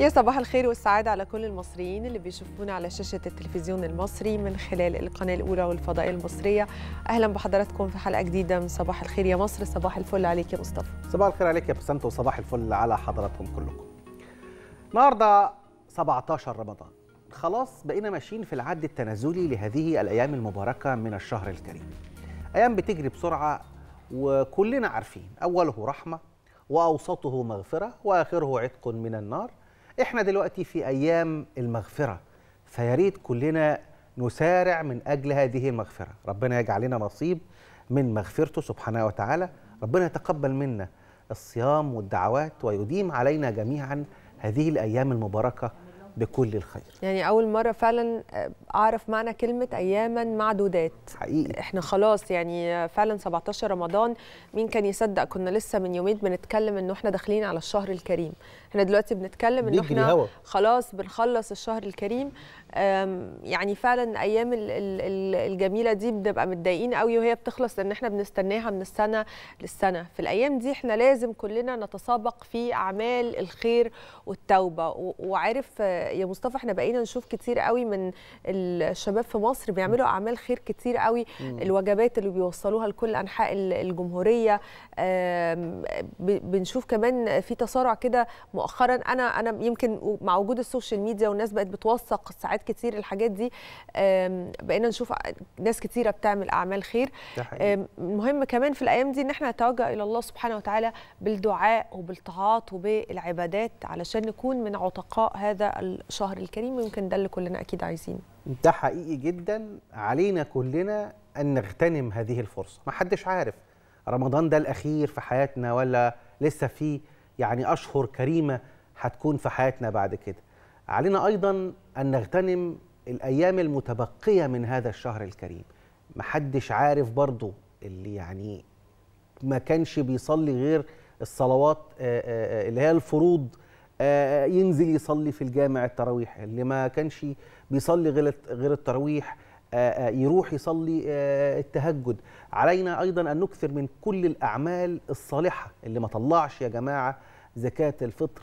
يا صباح الخير والسعادة على كل المصريين اللي بيشوفونا على شاشة التلفزيون المصري من خلال القناة الأولى والفضائية المصرية أهلا بحضراتكم في حلقة جديدة من صباح الخير يا مصر صباح الفل عليك يا مصطفى صباح الخير عليك يا بسنت وصباح الفل على حضراتكم كلكم. النهارده 17 رمضان. خلاص بقينا ماشيين في العد التنازلي لهذه الأيام المباركة من الشهر الكريم. أيام بتجري بسرعة وكلنا عارفين أوله رحمة وأوسطه مغفرة وآخره عتق من النار. إحنا دلوقتي في أيام المغفرة فيا ريت كلنا نسارع من أجل هذه المغفرة، ربنا يجعل لنا نصيب من مغفرته سبحانه وتعالى، ربنا يتقبل منا الصيام والدعوات ويديم علينا جميعا هذه الأيام المباركة بكل الخير. يعني أول مرة فعلا أعرف معنى كلمة أياما معدودات حقيقي. إحنا خلاص يعني فعلا 17 رمضان مين كان يصدق؟ كنا لسه من يومين بنتكلم إنه إحنا داخلين على الشهر الكريم. إحنا دلوقتي بنتكلم إنه بيجري إحنا هوا. خلاص بنخلص الشهر الكريم. يعني فعلا أيام ال- ال- ال- الجميلة دي بنبقى متضايقين قوي وهي بتخلص لأن إحنا بنستناها من السنة للسنة. في الأيام دي إحنا لازم كلنا نتسابق في أعمال الخير والتوبة و- وعارف آه، يا مصطفى إحنا بقينا نشوف كتير قوي من الشباب في مصر بيعملوا أعمال خير كتير قوي. الوجبات اللي بيوصلوها لكل أنحاء ال- الجمهورية. بنشوف كمان في تسارع كده مؤخرا. أنا أنا يمكن مع وجود ال social media والناس بقت بتوثق ساعات كتير الحاجات دي بقينا نشوف ناس كتيرة بتعمل أعمال خير. المهم كمان في الأيام دي إن إحنا نتوجه إلى الله سبحانه وتعالى بالدعاء وبالطاعات وبالعبادات علشان نكون من عتقاء هذا الشهر الكريم ويمكن ده اللي كلنا أكيد عايزينه. ده حقيقي جدا. علينا كلنا أن نغتنم هذه الفرصة. ما حدش عارف رمضان ده الأخير في حياتنا ولا لسه في يعني أشهر كريمة هتكون في حياتنا بعد كده. علينا أيضا أن نغتنم الأيام المتبقية من هذا الشهر الكريم. ما حدش عارف برضو اللي يعني ما كانش بيصلي غير الصلوات آه، آه، آه، اللي هي الفروض ينزل يصلي في الجامع التراويح. اللي ما كانش بيصلي غير غير التراويح آه، آه، يروح يصلي آه، التهجد. علينا أيضا أن نكثر من كل الأعمال الصالحة اللي ما طلعش يا جماعة زكاة الفطر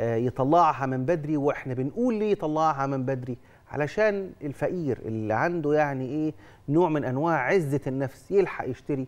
آه، يطلعها من بدري وإحنا بنقول ليه يطلعها من بدري؟ علشان الفقير اللي عنده يعني إيه نوع من أنواع عزة النفس يلحق يشتري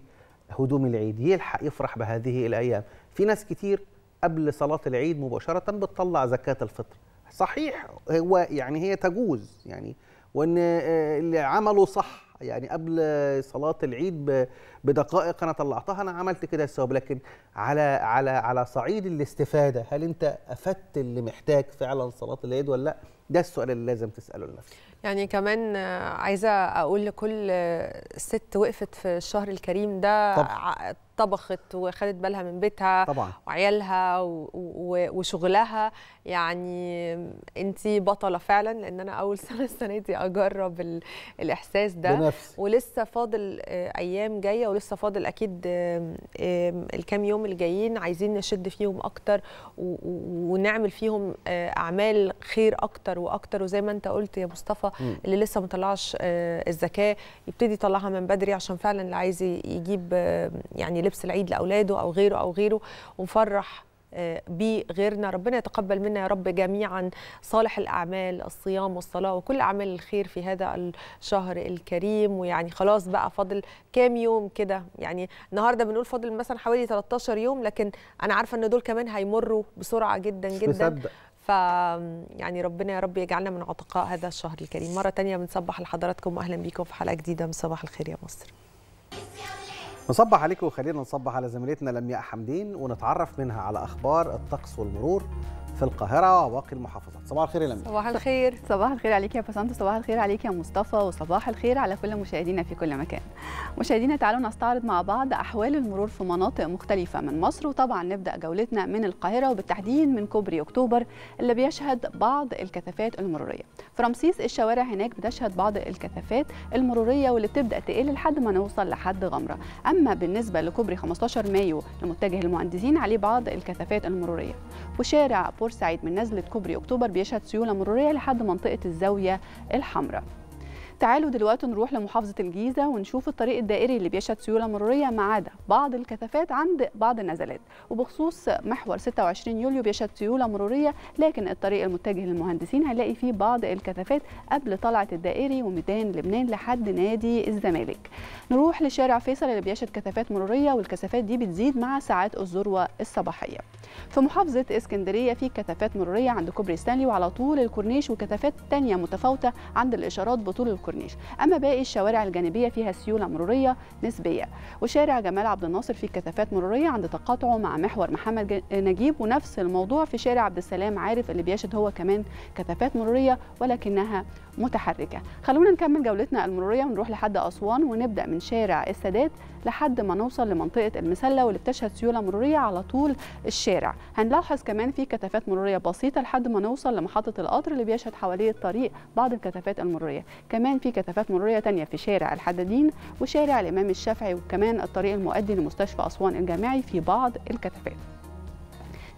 هدوم العيد يلحق يفرح بهذه الأيام. في ناس كتير قبل صلاة العيد مباشرة بتطلع زكاة الفطر. صحيح هو يعني هي تجوز يعني وإن آه، اللي عمله صح. يعني قبل صلاة العيد بدقائق أنا طلعتها أنا عملت كده الثواب لكن على على على صعيد الاستفادة هل أنت أفدت اللي محتاج فعلا صلاة العيد ولا لأ؟ ده السؤال اللي لازم تسأله لنفسك. يعني كمان عايزة أقول لكل ست وقفت في الشهر الكريم ده طبعاً. طبخت وخدت بالها من بيتها طبعا. وعيالها وشغلها. يعني انت بطلة فعلا لأن أنا أول سنة السنة دي أجرب ال- الإحساس ده. بنفسي ولسه فاضل آه، أيام جاية ولسه فاضل أكيد الكام يوم الجايين عايزين نشد فيهم أكتر ونعمل فيهم آه، أعمال خير أكتر وأكتر. وزي ما أنت قلت يا مصطفى مم. اللي لسه ما طلعش آه، الزكاة يبتدي يطلعها من بدري عشان فعلا اللي عايز يجيب يعني لبس العيد لأولاده أو غيره أو غيره ونفرح آه، بيه غيرنا. ربنا يتقبل منا يا رب جميعا صالح الأعمال الصيام والصلاة وكل أعمال الخير في هذا الشهر الكريم. ويعني خلاص بقى فاضل كام يوم كده. يعني النهارده بنقول فاضل مثلا حوالي 13 يوم لكن أنا عارفة إن دول كمان هيمروا بسرعة جدا جدا. مصدق. ف يعني ربنا يا رب يجعلنا من عتقاء هذا الشهر الكريم. مرة تانية بنصبح لحضراتكم وأهلا بيكم في حلقة جديدة من صباح الخير يا مصر. نصبح عليكم وخلينا نصبح على زميلتنا لمياء حمدين ونتعرف منها على أخبار الطقس والمرور. في القاهرة وباقي المحافظات. صباح الخير يا لمياء صباح الخير. صباح الخير عليك يا بسنت صباح الخير عليك يا مصطفى. وصباح الخير على كل مشاهدينا في كل مكان. مشاهدينا تعالوا نستعرض مع بعض أحوال المرور في مناطق مختلفة من مصر. وطبعا نبدأ جولتنا من القاهرة وبالتحديد من كوبري أكتوبر اللي بيشهد بعض الكثافات المرورية. في رمسيس الشوارع هناك بتشهد بعض الكثافات المرورية واللي بتبدأ تقل لحد ما نوصل لحد غمرة. أما بالنسبة لكوبري 15 مايو لمتجه المهندسين عليه بعض الكثافات المرورية. وشارع بورسعيد من نزلة كوبري أكتوبر بيشهد سيولة مرورية لحد منطقة الزاوية الحمراء. تعالوا دلوقتي نروح لمحافظة الجيزة ونشوف الطريق الدائري اللي بيشهد سيولة مرورية ما عدا بعض الكثافات عند بعض النزلات. وبخصوص محور 26 يوليو بيشهد سيولة مرورية لكن الطريق المتجه للمهندسين هنلاقي فيه بعض الكثافات قبل طلعة الدائري وميدان لبنان لحد نادي الزمالك. نروح لشارع فيصل اللي بيشهد كثافات مرورية والكثافات دي بتزيد مع ساعات الذروة الصباحية. في محافظة اسكندرية في كثافات مرورية عند كوبري ستانلي وعلى طول الكورنيش وكثافات تانية متفاوتة عند الإشارات بطول الكورنيش. أما باقي الشوارع الجانبية فيها سيولة مرورية نسبية. وشارع جمال عبد الناصر فيه كثافات مرورية عند تقاطعه مع محور محمد نجيب. ونفس الموضوع في شارع عبد السلام عارف اللي بيشهد هو كمان كثافات مرورية ولكنها متحركة. خلونا نكمل جولتنا المرورية ونروح لحد أسوان ونبدأ من شارع السادات. لحد ما نوصل لمنطقة المسلة واللي بتشهد سيولة مرورية على طول الشارع. هنلاحظ كمان في كثافات مرورية بسيطة لحد ما نوصل لمحطة القطر اللي بيشهد حواليه الطريق بعض الكثافات المرورية. كمان في كثافات مرورية تانية في شارع الحدادين وشارع الإمام الشافعي وكمان الطريق المؤدي لمستشفى أسوان الجامعي في بعض الكثافات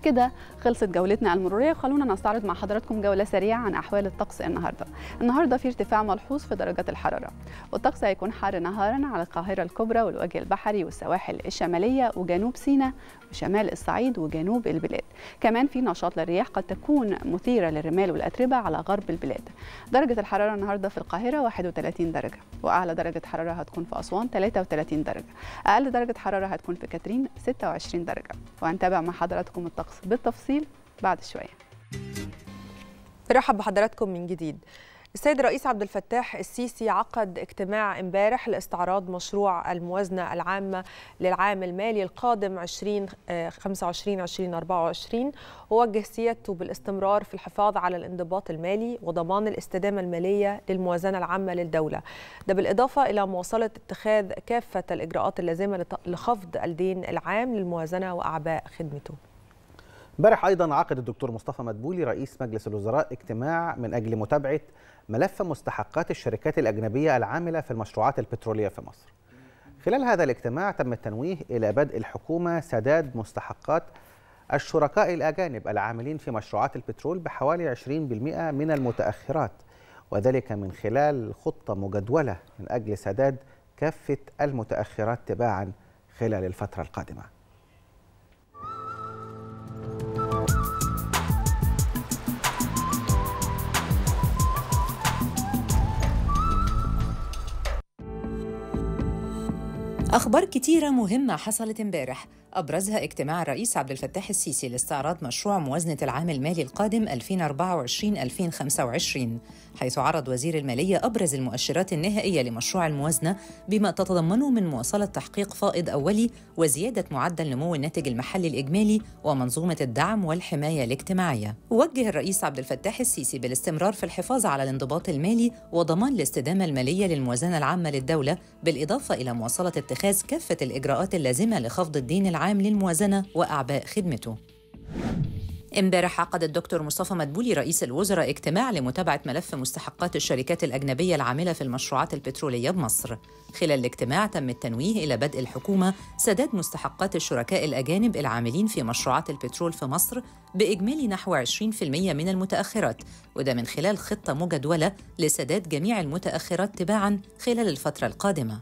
كده خلصت جولتنا المرورية. خلونا نستعرض مع حضراتكم جولة سريعة عن أحوال الطقس النهارده. النهارده في ارتفاع ملحوظ في درجات الحرارة. والطقس هيكون حار نهارا على القاهرة الكبرى والوجه البحري والسواحل الشمالية وجنوب سيناء وشمال الصعيد وجنوب البلاد. كمان في نشاط للرياح قد تكون مثيرة للرمال والأتربة على غرب البلاد. درجة الحرارة النهارده في القاهرة 31 درجة وأعلى درجة حرارة هتكون في أسوان 33 درجة أقل درجة حرارة هتكون في كاترين 26 درجة. وهنتابع مع حضراتكم الطقس بالتفصيل بعد شوية. برحب بحضراتكم من جديد. السيد الرئيس عبد الفتاح السيسي عقد اجتماع امبارح لاستعراض مشروع الموازنة العامة للعام المالي القادم 2025 2024 ووجه سيادته بالاستمرار في الحفاظ على الانضباط المالي وضمان الاستدامة المالية للموازنة العامة للدولة. ده بالإضافة إلى مواصلة اتخاذ كافة الإجراءات اللازمة لخفض الدين العام للموازنة وأعباء خدمته. امبارح أيضا عقد الدكتور مصطفى مدبولي رئيس مجلس الوزراء اجتماع من أجل متابعة ملف مستحقات الشركات الأجنبية العاملة في المشروعات البترولية في مصر. خلال هذا الاجتماع تم التنويه إلى بدء الحكومة سداد مستحقات الشركاء الأجانب العاملين في مشروعات البترول بحوالي 20% من المتأخرات وذلك من خلال خطة مجدولة من أجل سداد كافة المتأخرات تباعا خلال الفترة القادمة. أخبار كتيرة مهمة حصلت امبارح. أبرزها اجتماع الرئيس عبد الفتاح السيسي لاستعراض مشروع موازنة العام المالي القادم 2024-2025 حيث عرض وزير المالية أبرز المؤشرات النهائية لمشروع الموازنة بما تتضمنه من مواصلة تحقيق فائض أولي وزيادة معدل نمو الناتج المحلي الإجمالي ومنظومة الدعم والحماية الاجتماعية. وجه الرئيس عبد الفتاح السيسي بالاستمرار في الحفاظ على الانضباط المالي وضمان الاستدامة المالية للموازنة العامة للدولة بالإضافة إلى مواصلة اتخاذ كافة الإجراءات اللازمة لخفض الدين العام للموازنة وأعباء خدمته. امبارح عقد الدكتور مصطفى مدبولي رئيس الوزراء اجتماع لمتابعة ملف مستحقات الشركات الأجنبية العاملة في المشروعات البترولية بمصر. خلال الاجتماع تم التنويه إلى بدء الحكومة سداد مستحقات الشركاء الأجانب العاملين في مشروعات البترول في مصر بإجمالي نحو 20% من المتأخرات وده من خلال خطة مجدولة لسداد جميع المتأخرات تباعاً خلال الفترة القادمة.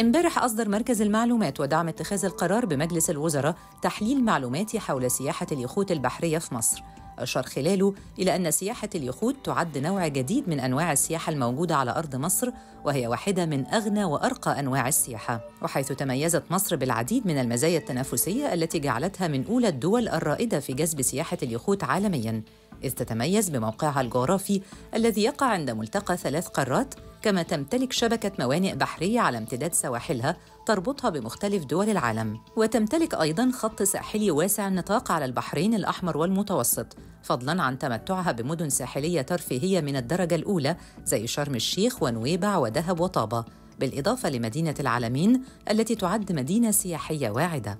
امبارح أصدر مركز المعلومات ودعم اتخاذ القرار بمجلس الوزراء تحليل معلوماتي حول سياحة اليخوت البحرية في مصر. أشار خلاله إلى أن سياحة اليخوت تعد نوع جديد من أنواع السياحة الموجودة على أرض مصر وهي واحدة من أغنى وأرقى أنواع السياحة. وحيث تميزت مصر بالعديد من المزايا التنافسية التي جعلتها من أولى الدول الرائدة في جذب سياحة اليخوت عالمياً. إذ تتميز بموقعها الجغرافي الذي يقع عند ملتقى ثلاث قارات كما تمتلك شبكة موانئ بحرية على امتداد سواحلها تربطها بمختلف دول العالم. وتمتلك أيضاً خط ساحلي واسع النطاق على البحرين الأحمر والمتوسط فضلاً عن تمتعها بمدن ساحلية ترفيهية من الدرجة الأولى زي شرم الشيخ ونويبع ودهب وطابة بالإضافة لمدينة العالمين التي تعد مدينة سياحية واعدة.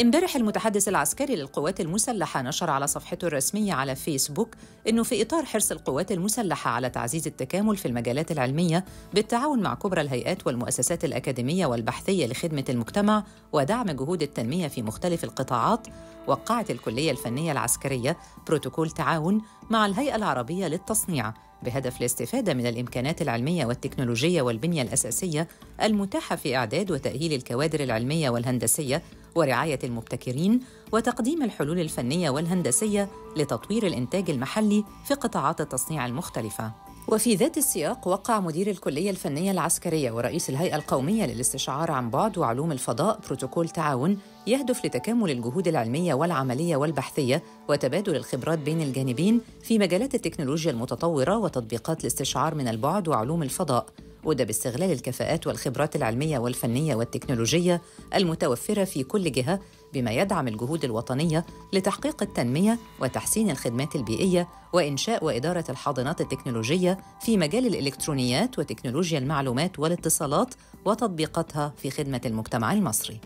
امبارح المتحدث العسكري للقوات المسلحة نشر على صفحته الرسمية على فيسبوك أنه في إطار حرص القوات المسلحة على تعزيز التكامل في المجالات العلمية بالتعاون مع كبرى الهيئات والمؤسسات الأكاديمية والبحثية لخدمة المجتمع ودعم جهود التنمية في مختلف القطاعات وقعت الكلية الفنية العسكرية بروتوكول تعاون مع الهيئة العربية للتصنيع. بهدف الاستفادة من الإمكانات العلمية والتكنولوجية والبنية الأساسية المتاحة في إعداد وتأهيل الكوادر العلمية والهندسية ورعاية المبتكرين وتقديم الحلول الفنية والهندسية لتطوير الإنتاج المحلي في قطاعات التصنيع المختلفة. وفي ذات السياق وقع مدير الكلية الفنية العسكرية ورئيس الهيئة القومية للاستشعار عن بعد وعلوم الفضاء بروتوكول تعاون يهدف لتكامل الجهود العلمية والعملية والبحثية وتبادل الخبرات بين الجانبين في مجالات التكنولوجيا المتطورة وتطبيقات الاستشعار من البعد وعلوم الفضاء وده باستغلال الكفاءات والخبرات العلمية والفنية والتكنولوجية المتوفرة في كل جهة بما يدعم الجهود الوطنية لتحقيق التنمية وتحسين الخدمات البيئية وإنشاء وإدارة الحاضنات التكنولوجية في مجال الإلكترونيات وتكنولوجيا المعلومات والاتصالات وتطبيقاتها في خدمة المجتمع المصري.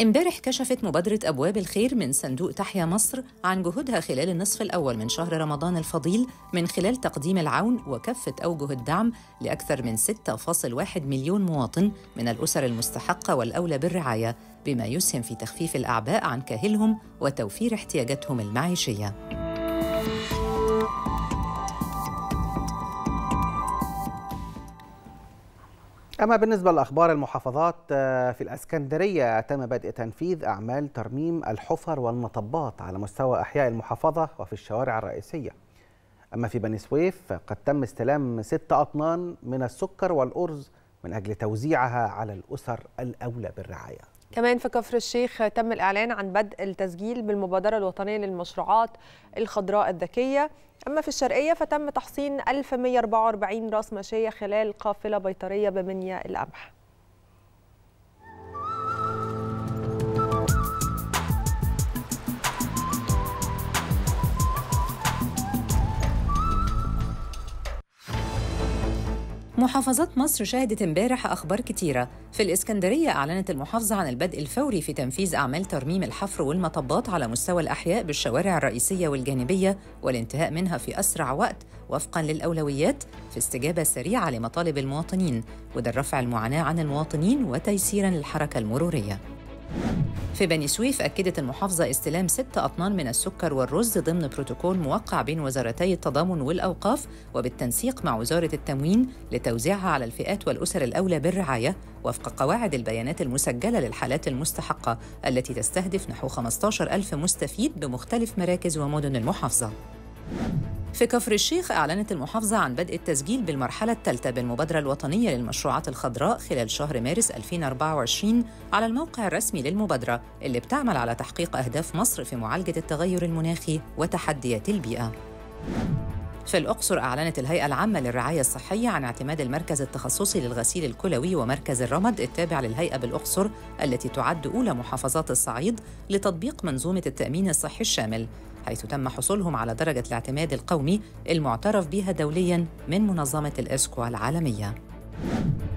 امبارح كشفت مبادرة أبواب الخير من صندوق تحيا مصر عن جهودها خلال النصف الأول من شهر رمضان الفضيل من خلال تقديم العون وكافة أوجه الدعم لأكثر من 6.1 مليون مواطن من الأسر المستحقة والأولى بالرعاية بما يسهم في تخفيف الأعباء عن كاهلهم وتوفير احتياجاتهم المعيشية. أما بالنسبة لأخبار المحافظات آه، في الأسكندرية تم بدء تنفيذ أعمال ترميم الحفر والمطبات على مستوى أحياء المحافظة وفي الشوارع الرئيسية. أما في بني سويف قد تم استلام ست أطنان من السكر والأرز من أجل توزيعها على الأسر الأولى بالرعاية. كمان في كفر الشيخ تم الإعلان عن بدء التسجيل بالمبادرة الوطنية للمشروعات الخضراء الذكية. أما في الشرقية فتم تحصين 1144 راس ماشية خلال قافلة بيطرية بمنيا القمح. محافظات مصر شهدت امبارح أخبار كتيرة. في الإسكندرية أعلنت المحافظة عن البدء الفوري في تنفيذ أعمال ترميم الحفر والمطبات على مستوى الأحياء بالشوارع الرئيسية والجانبية والانتهاء منها في أسرع وقت وفقاً للأولويات في استجابة سريعة لمطالب المواطنين وده رفع المعاناة عن المواطنين وتيسيراً للحركة المرورية. في بني سويف أكدت المحافظة استلام ست أطنان من السكر والرز ضمن بروتوكول موقع بين وزارتي التضامن والأوقاف وبالتنسيق مع وزارة التموين لتوزيعها على الفئات والأسر الأولى بالرعاية وفق قواعد البيانات المسجلة للحالات المستحقة التي تستهدف نحو 15 ألف مستفيد بمختلف مراكز ومدن المحافظة. في كفر الشيخ أعلنت المحافظة عن بدء التسجيل بالمرحلة الثالثة بالمبادرة الوطنية للمشروعات الخضراء خلال شهر مارس 2024 على الموقع الرسمي للمبادرة اللي بتعمل على تحقيق أهداف مصر في معالجة التغير المناخي وتحديات البيئة. في الأقصر أعلنت الهيئة العامة للرعاية الصحية عن اعتماد المركز التخصصي للغسيل الكلوي ومركز الرمد التابع للهيئة بالأقصر التي تعد أولى محافظات الصعيد لتطبيق منظومة التأمين الصحي الشامل حيث تم حصولهم على درجة الاعتماد القومي المعترف بها دولياً من منظمة الإسكوا العالمية.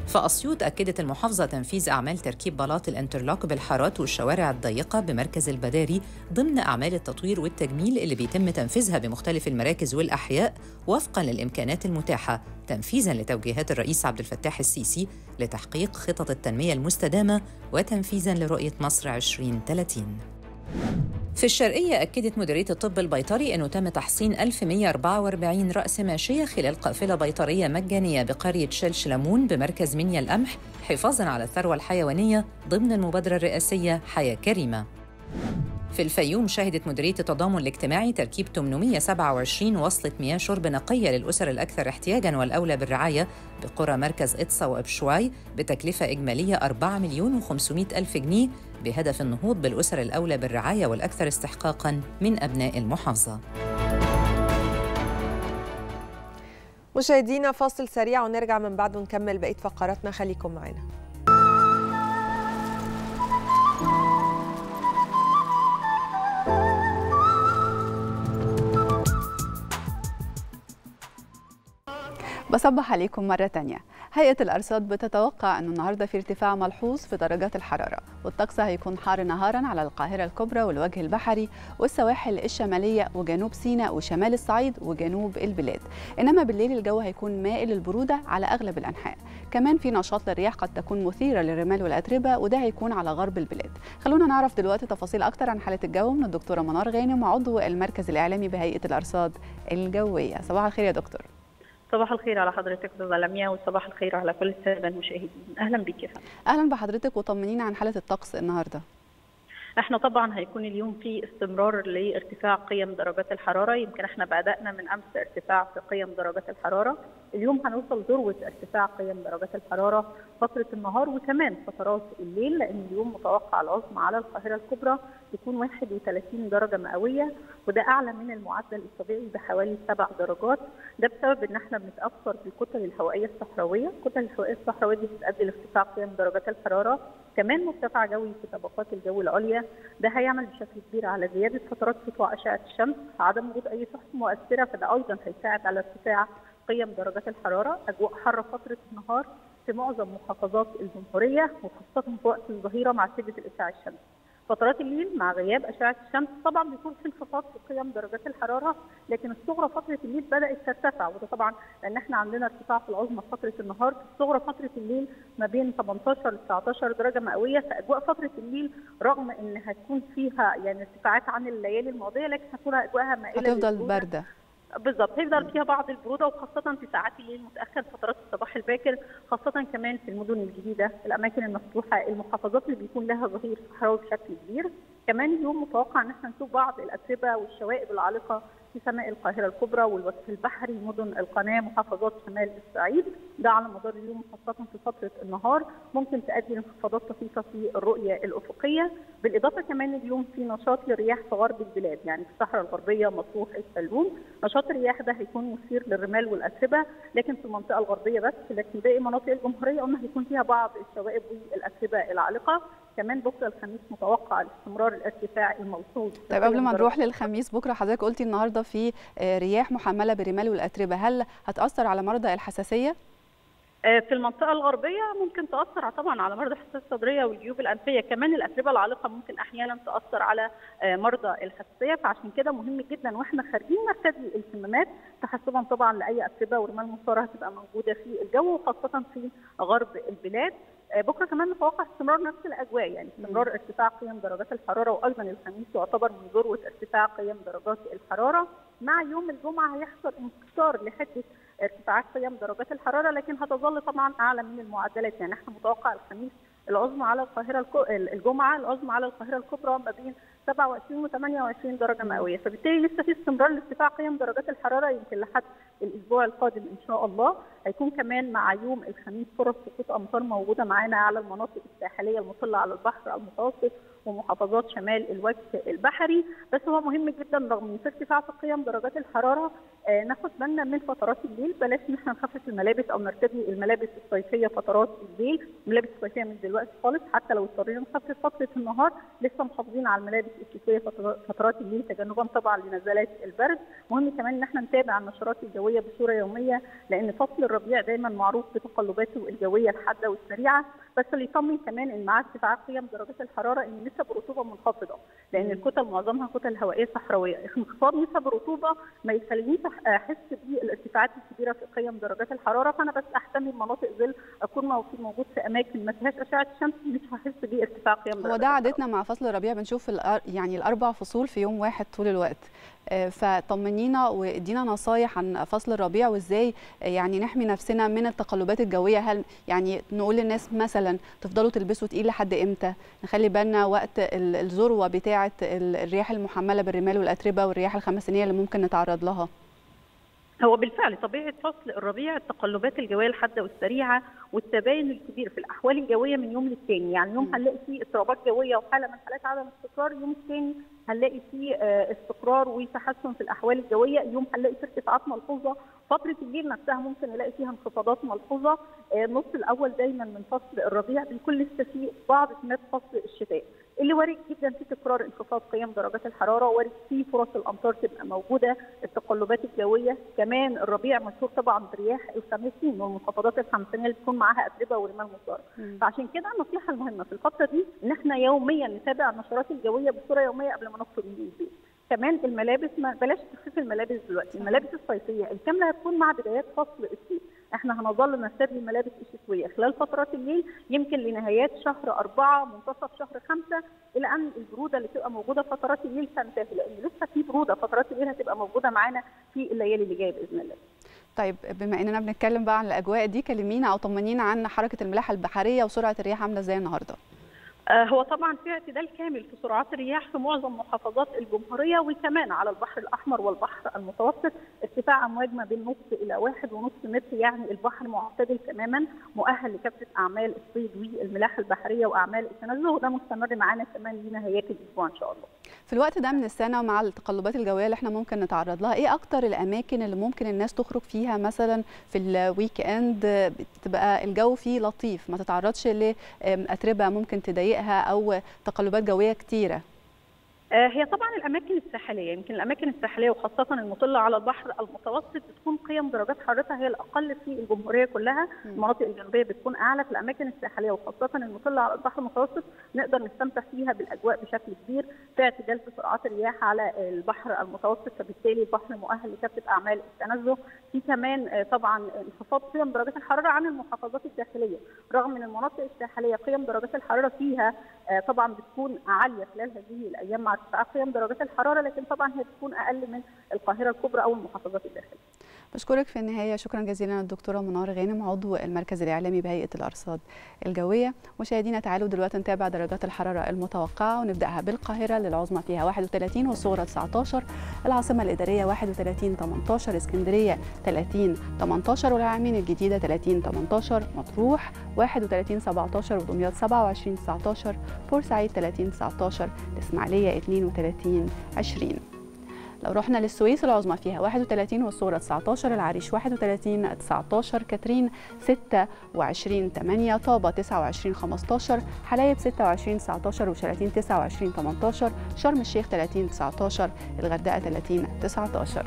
في أسيوط أكدت المحافظة تنفيذ أعمال تركيب بلاط الانترلوك بالحارات والشوارع الضيقة بمركز البداري ضمن أعمال التطوير والتجميل اللي بيتم تنفيذها بمختلف المراكز والأحياء وفقاً للإمكانات المتاحة تنفيذاً لتوجيهات الرئيس عبد الفتاح السيسي لتحقيق خطط التنمية المستدامة وتنفيذاً لرؤية مصر 2030. في الشرقية أكدت مديرية الطب البيطري أنه تم تحصين 1144 رأس ماشية خلال قافلة بيطرية مجانية بقرية شلش ليمون بمركز منيا القمح حفاظاً على الثروة الحيوانية ضمن المبادرة الرئاسية حياة كريمة. في الفيوم شهدت مديرية التضامن الاجتماعي تركيب 827 وصلة مياه شرب نقية للأسر الأكثر احتياجاً والأولى بالرعاية بقرى مركز إطسا وأبشواي بتكلفة إجمالية 4 مليون و500 ألف جنيه بهدف النهوض بالأسر الأولى بالرعاية والأكثر استحقاقاً من أبناء المحافظة. مشاهدينا فاصل سريع ونرجع من بعده نكمل بقية فقراتنا خليكم معانا بصبح عليكم مرة تانية. هيئة الأرصاد بتتوقع أنه النهاردة في ارتفاع ملحوظ في درجات الحرارة والطقس هيكون حار نهارا على القاهرة الكبرى والوجه البحري والسواحل الشمالية وجنوب سيناء وشمال الصعيد وجنوب البلاد. إنما بالليل الجو هيكون مائل للبرودة على أغلب الأنحاء. كمان في نشاط للرياح قد تكون مثيرة للرمال والأتربة وده هيكون على غرب البلاد. خلونا نعرف دلوقتي تفاصيل أكتر عن حالة الجو من الدكتورة منار غانم عضو المركز الإعلامي بهيئة الأرصاد الجوية. صباح الخير يا دكتور. صباح الخير على حضرتك أستاذة لميا وصباح الخير على كل السادة المشاهدين. أهلا بك يا فندم. أهلا بحضرتك وطمنينا عن حالة الطقس النهاردة. إحنا طبعا هيكون اليوم في استمرار لارتفاع قيم درجات الحرارة. يمكن إحنا بدأنا من أمس ارتفاع في قيم درجات الحرارة. اليوم هنوصل ذروه ارتفاع قيم درجات الحرارة فترة النهار وكمان فترات الليل لأن اليوم متوقع العظمى على القاهرة الكبرى تكون 31 درجة مئوية وده أعلى من المعدل الطبيعي بحوالي 7 درجات. ده بسبب إن إحنا بنتأثر بالكتل الهوائية الصحراوية. الكتل الهوائية الصحراوية دي بتؤدي لارتفاع قيم درجات الحرارة. كمان مرتفع جوي في طبقات الجو العليا. ده هيعمل بشكل كبير على زيادة فترات سطوع أشعة الشمس عدم وجود أي سحب مؤثرة فده أيضا هيساعد على ارتفاع قيم درجات الحرارة أجواء حاره فترة النهار في معظم محافظات الجمهورية وخاصة في وقت الظهيرة مع شده الإشعاع الشمسي فترات الليل مع غياب أشعة الشمس طبعا بيكون في انخفاض في قيم درجات الحرارة لكن الصغرى فترة الليل بدأت ترتفع وده طبعا لأن إحنا عندنا ارتفاع في العظمى فترة النهار. في الصغرى فترة الليل ما بين 18 ل 19 درجة مئوية فأجواء فترة الليل رغم ان هتكون فيها يعني ارتفاعات عن الليالي الماضية لكن هتكون أجواءها مائلة هتفضل للبرودة. بالظبط هيفضل فيها بعض البرودة وخاصة في ساعات الليل المتاخر فترات الصباح الباكر خاصة كمان في المدن الجديدة الأماكن المفتوحة المحافظات اللي بيكون لها ظهير صحراوي بشكل كبير. كمان اليوم متوقع إن إحنا نشوف بعض الأتربة والشوائب العالقة في سماء القاهرة الكبرى والوجه البحري مدن القناة محافظات شمال الصعيد. ده على مدار اليوم خاصة في فترة النهار. ممكن تؤدي لانخفاضات طفيفة في الرؤية الأفقية. بالإضافة كمان اليوم في نشاط للرياح في غرب البلاد يعني في الصحراء الغربية مطروح السلوم نشاط الرياح ده هيكون مثير للرمال والاتربه لكن في المنطقة الغربية بس. لكن باقي مناطق الجمهورية هيكون فيها بعض الشوائب والاتربه العالقة. كمان بكرة الخميس متوقع استمرار الارتفاع الملحوظ طيب قبل ما نروح للخميس بكرة حضرتك قلتي النهاردة في آه، رياح محملة بالرمال والأتربة هل هتأثر على مرضى الحساسية؟ آه، في المنطقة الغربية ممكن تأثر طبعا على مرضى الحساسية الصدرية والجيوب الأنفية، كمان الأتربة العالقة ممكن أحيانا تأثر على آه، مرضى الحساسية، فعشان كده مهم جدا وإحنا خارجين نرتدي الكمامات تحسبا طبعا لأي أتربة ورمال مصارة هتبقى موجودة في الجو وخاصة في غرب البلاد. آه، بكرة كمان نتوقع استمرار نفس الأجواء يعني استمرار ارتفاع قيم درجات الحرارة وأيضا الخميس يعتبر من ذروه ارتفاع قيم درجات الحرارة مع يوم الجمعة هيحصل انكسار لحده ارتفاعات قيم درجات الحرارة لكن هتظل طبعا أعلى من المعدلات يعني إحنا متوقع الخميس العظمى على القاهرة. الجمعة العظمى على القاهرة الكبرى ما بين 27 و 28 درجة مئوية فبالتالي لسه في استمرار لارتفاع قيم درجات الحرارة يمكن لحد الأسبوع القادم إن شاء الله. هيكون كمان مع يوم الخميس فرص سقوط أمطار موجودة معانا على المناطق الساحلية المطلة على البحر المتوسط ومحافظات شمال الوجه البحري بس هو مهم جدا رغم ارتفاع في قيم درجات الحرارة آه ناخد بالنا من فترات الليل. بلاش إن إحنا نخفف الملابس أو نرتدي الملابس الصيفية فترات الليل. الملابس الصيفية من دلوقتي خالص حتى لو اضطرينا نخفف فتره النهار لسه محافظين على الملابس فترات- فترات الليل تجنبا طبعا لنزلات البرد. مهم كمان إن إحنا نتابع النشرات الجوية بصورة يومية لأن فصل الربيع دايما معروف بتقلباته الجوية الحادة والسريعة. بس اللي يطمن كمان إن مع ارتفاع قيم درجات الحرارة إن نسب الرطوبة منخفضة لأن الكتل معظمها كتل هوائية صحراوية انخفاض نسب الرطوبة ما يخلينيش أحس بالارتفاعات الكبيرة في قيم درجات الحرارة فأنا بس احتمي مناطق ظل اكون مو- موجود في أماكن ما فيهاش أشعة شمس مش هحس بارتفاع قيم درجات هو ده. عادتنا مع فصل الربيع بنشوف. يعني الأربع فصول في يوم واحد طول الوقت فطمنينا وادينا نصايح عن فصل الربيع وازاي آه، يعني نحمي نفسنا من التقلبات الجوية. هل يعني نقول للناس مثلا تفضلوا تلبسوا تقيل لحد إمتى؟ نخلي بالنا وقت ال- الذروة بتاعة ال- الرياح المحملة بالرمال والأتربة والرياح الخمسينيه اللي ممكن نتعرض لها. هو بالفعل طبيعة فصل الربيع التقلبات الجويه الحاده والسريعة والتباين الكبير في الأحوال الجوية من يوم للتاني. يعني يوم هنلاقي فيه اضطرابات جوية وحالة من حالات عدم الاستقرار يوم الثاني هنلاقي فيه آه، استقرار وتحسن في الأحوال الجوية يوم هنلاقي فيه ارتفاعات ملحوظة. فترة الليل نفسها ممكن نلاقي فيها انخفاضات ملحوظة. آه، النص الأول دايما من فصل الربيع بيكون لسه فيه بعض سمات فصل الشتاء. اللي وارد جدا في تكرار انخفاض قيم درجات الحرارة وارد فيه فرص الأمطار تبقى موجودة التقلبات الجوية كمان الربيع مشهور طبعا برياح الخمسين والمنخفضات الخمسينيه اللي بتكون معاها اتربه ورمال مصدره فعشان كده النصيحة المهمة في الفترة دي إن إحنا يوميا نتابع النشرات الجوية بصورة يومية قبل ما نخرج من البيت. كمان الملابس ما بلاش تخفيف الملابس دلوقتي الملابس الصيفية الكاملة هتكون مع بدايات فصل الصيف إحنا هنظل نرتدي الملابس الشتويه خلال فترات الليل يمكن لنهايات شهر أربعة منتصف شهر خمسة إلى أن البرودة اللي تبقى موجودة فترات الليل تنتهي لأن لسه في برودة فترات الليل هتبقى موجودة معانا في الليالي اللي جاية بإذن الله. طيب بما إننا بنتكلم بقى عن الأجواء دي كلمينا أو طمنينا عن حركة الملاحة البحرية وسرعة الرياح عاملة إزاي النهارده؟ هو طبعا في اعتدال كامل في سرعات الرياح في معظم محافظات الجمهورية وكمان على البحر الأحمر والبحر المتوسط. ارتفاع أمواج ما بين نص إلى واحد ونص متر يعني البحر معتدل تماما مؤهل لكافة أعمال الصيد والملاحة البحرية وأعمال التنزه وده مستمر معانا كمان لنهايات الأسبوع إن شاء الله. في الوقت ده من السنة مع التقلبات الجوية اللي إحنا ممكن نتعرض لها إيه أكتر الأماكن اللي ممكن الناس تخرج فيها مثلا في الويك إند؟ تبقى الجو فيه لطيف ما تتعرضش لاتربه ممكن تضايقها أو تقلبات جوية كتيرة. هي طبعا الأماكن الساحلية يمكن الأماكن الساحلية وخاصة المطلة على البحر المتوسط بتكون قيم درجات حرارتها هي الأقل في الجمهورية كلها. المناطق الجنوبية بتكون أعلى في الأماكن الساحلية وخاصة المطلة على البحر المتوسط نقدر نستمتع فيها بالأجواء بشكل كبير في اعتدال في سرعات الرياح على البحر المتوسط فبالتالي البحر مؤهل لكافة أعمال التنزه. في كمان آه، طبعا انخفاض قيم درجات الحرارة عن المحافظات الداخليه رغم إن المناطق الساحلية قيم درجات الحرارة فيها آه، طبعا بتكون عاليه خلال هذه الأيام مع ارتفاع قيم درجات الحرارة لكن طبعا هي بتكون أقل من القاهرة الكبرى أو المحافظات الداخلية. بشكرك في النهاية. شكرا جزيلا الدكتورة منار غانم عضو المركز الإعلامي بهيئة الأرصاد الجوية. مشاهدينا تعالوا دلوقتي نتابع درجات الحرارة المتوقعة ونبدأها بالقاهرة للعظمى فيها 31 والصغرى 19 العاصمة الإدارية 31 18 اسكندرية 30 18 والعالمين الجديدة 30 18 مطروح 31 17 ودمياط 27 19 بورسعيد 30 19 الاسماعيليه 32 20 لو رحنا للسويس العظمى فيها 31 والصغرى 19 العريش 31 19 كاترين 26 8 طابة 29 15 حلايب 26 19 وشلاتين 29 18 شرم الشيخ 30 19 الغردقة 30 19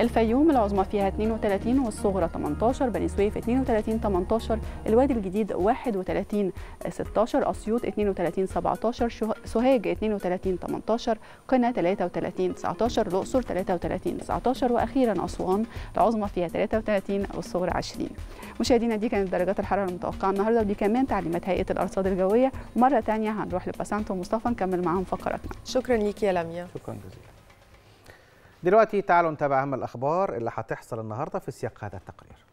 الفيوم العظمى فيها 32 والصغرى 18 بني سويف 32 18 الوادي الجديد 31 16 أسيوط 32 17 شه- سوهاج 32 18 قنا 33 19 الأقصر 33 19 وأخيرا أسوان العظمى فيها 33 والصغرى 20 مشاهدينا دي كانت درجات الحرارة المتوقعة النهارده ودي كمان تعليمات هيئة الأرصاد الجوية. مرة ثانية هنروح لبسانت ومصطفى نكمل معاهم فقراتنا. شكرا ليكي يا لميا. شكرا جزيلا. دلوقتي تعالوا نتابع أهم الأخبار اللي هتحصل النهارده في سياق هذا التقرير.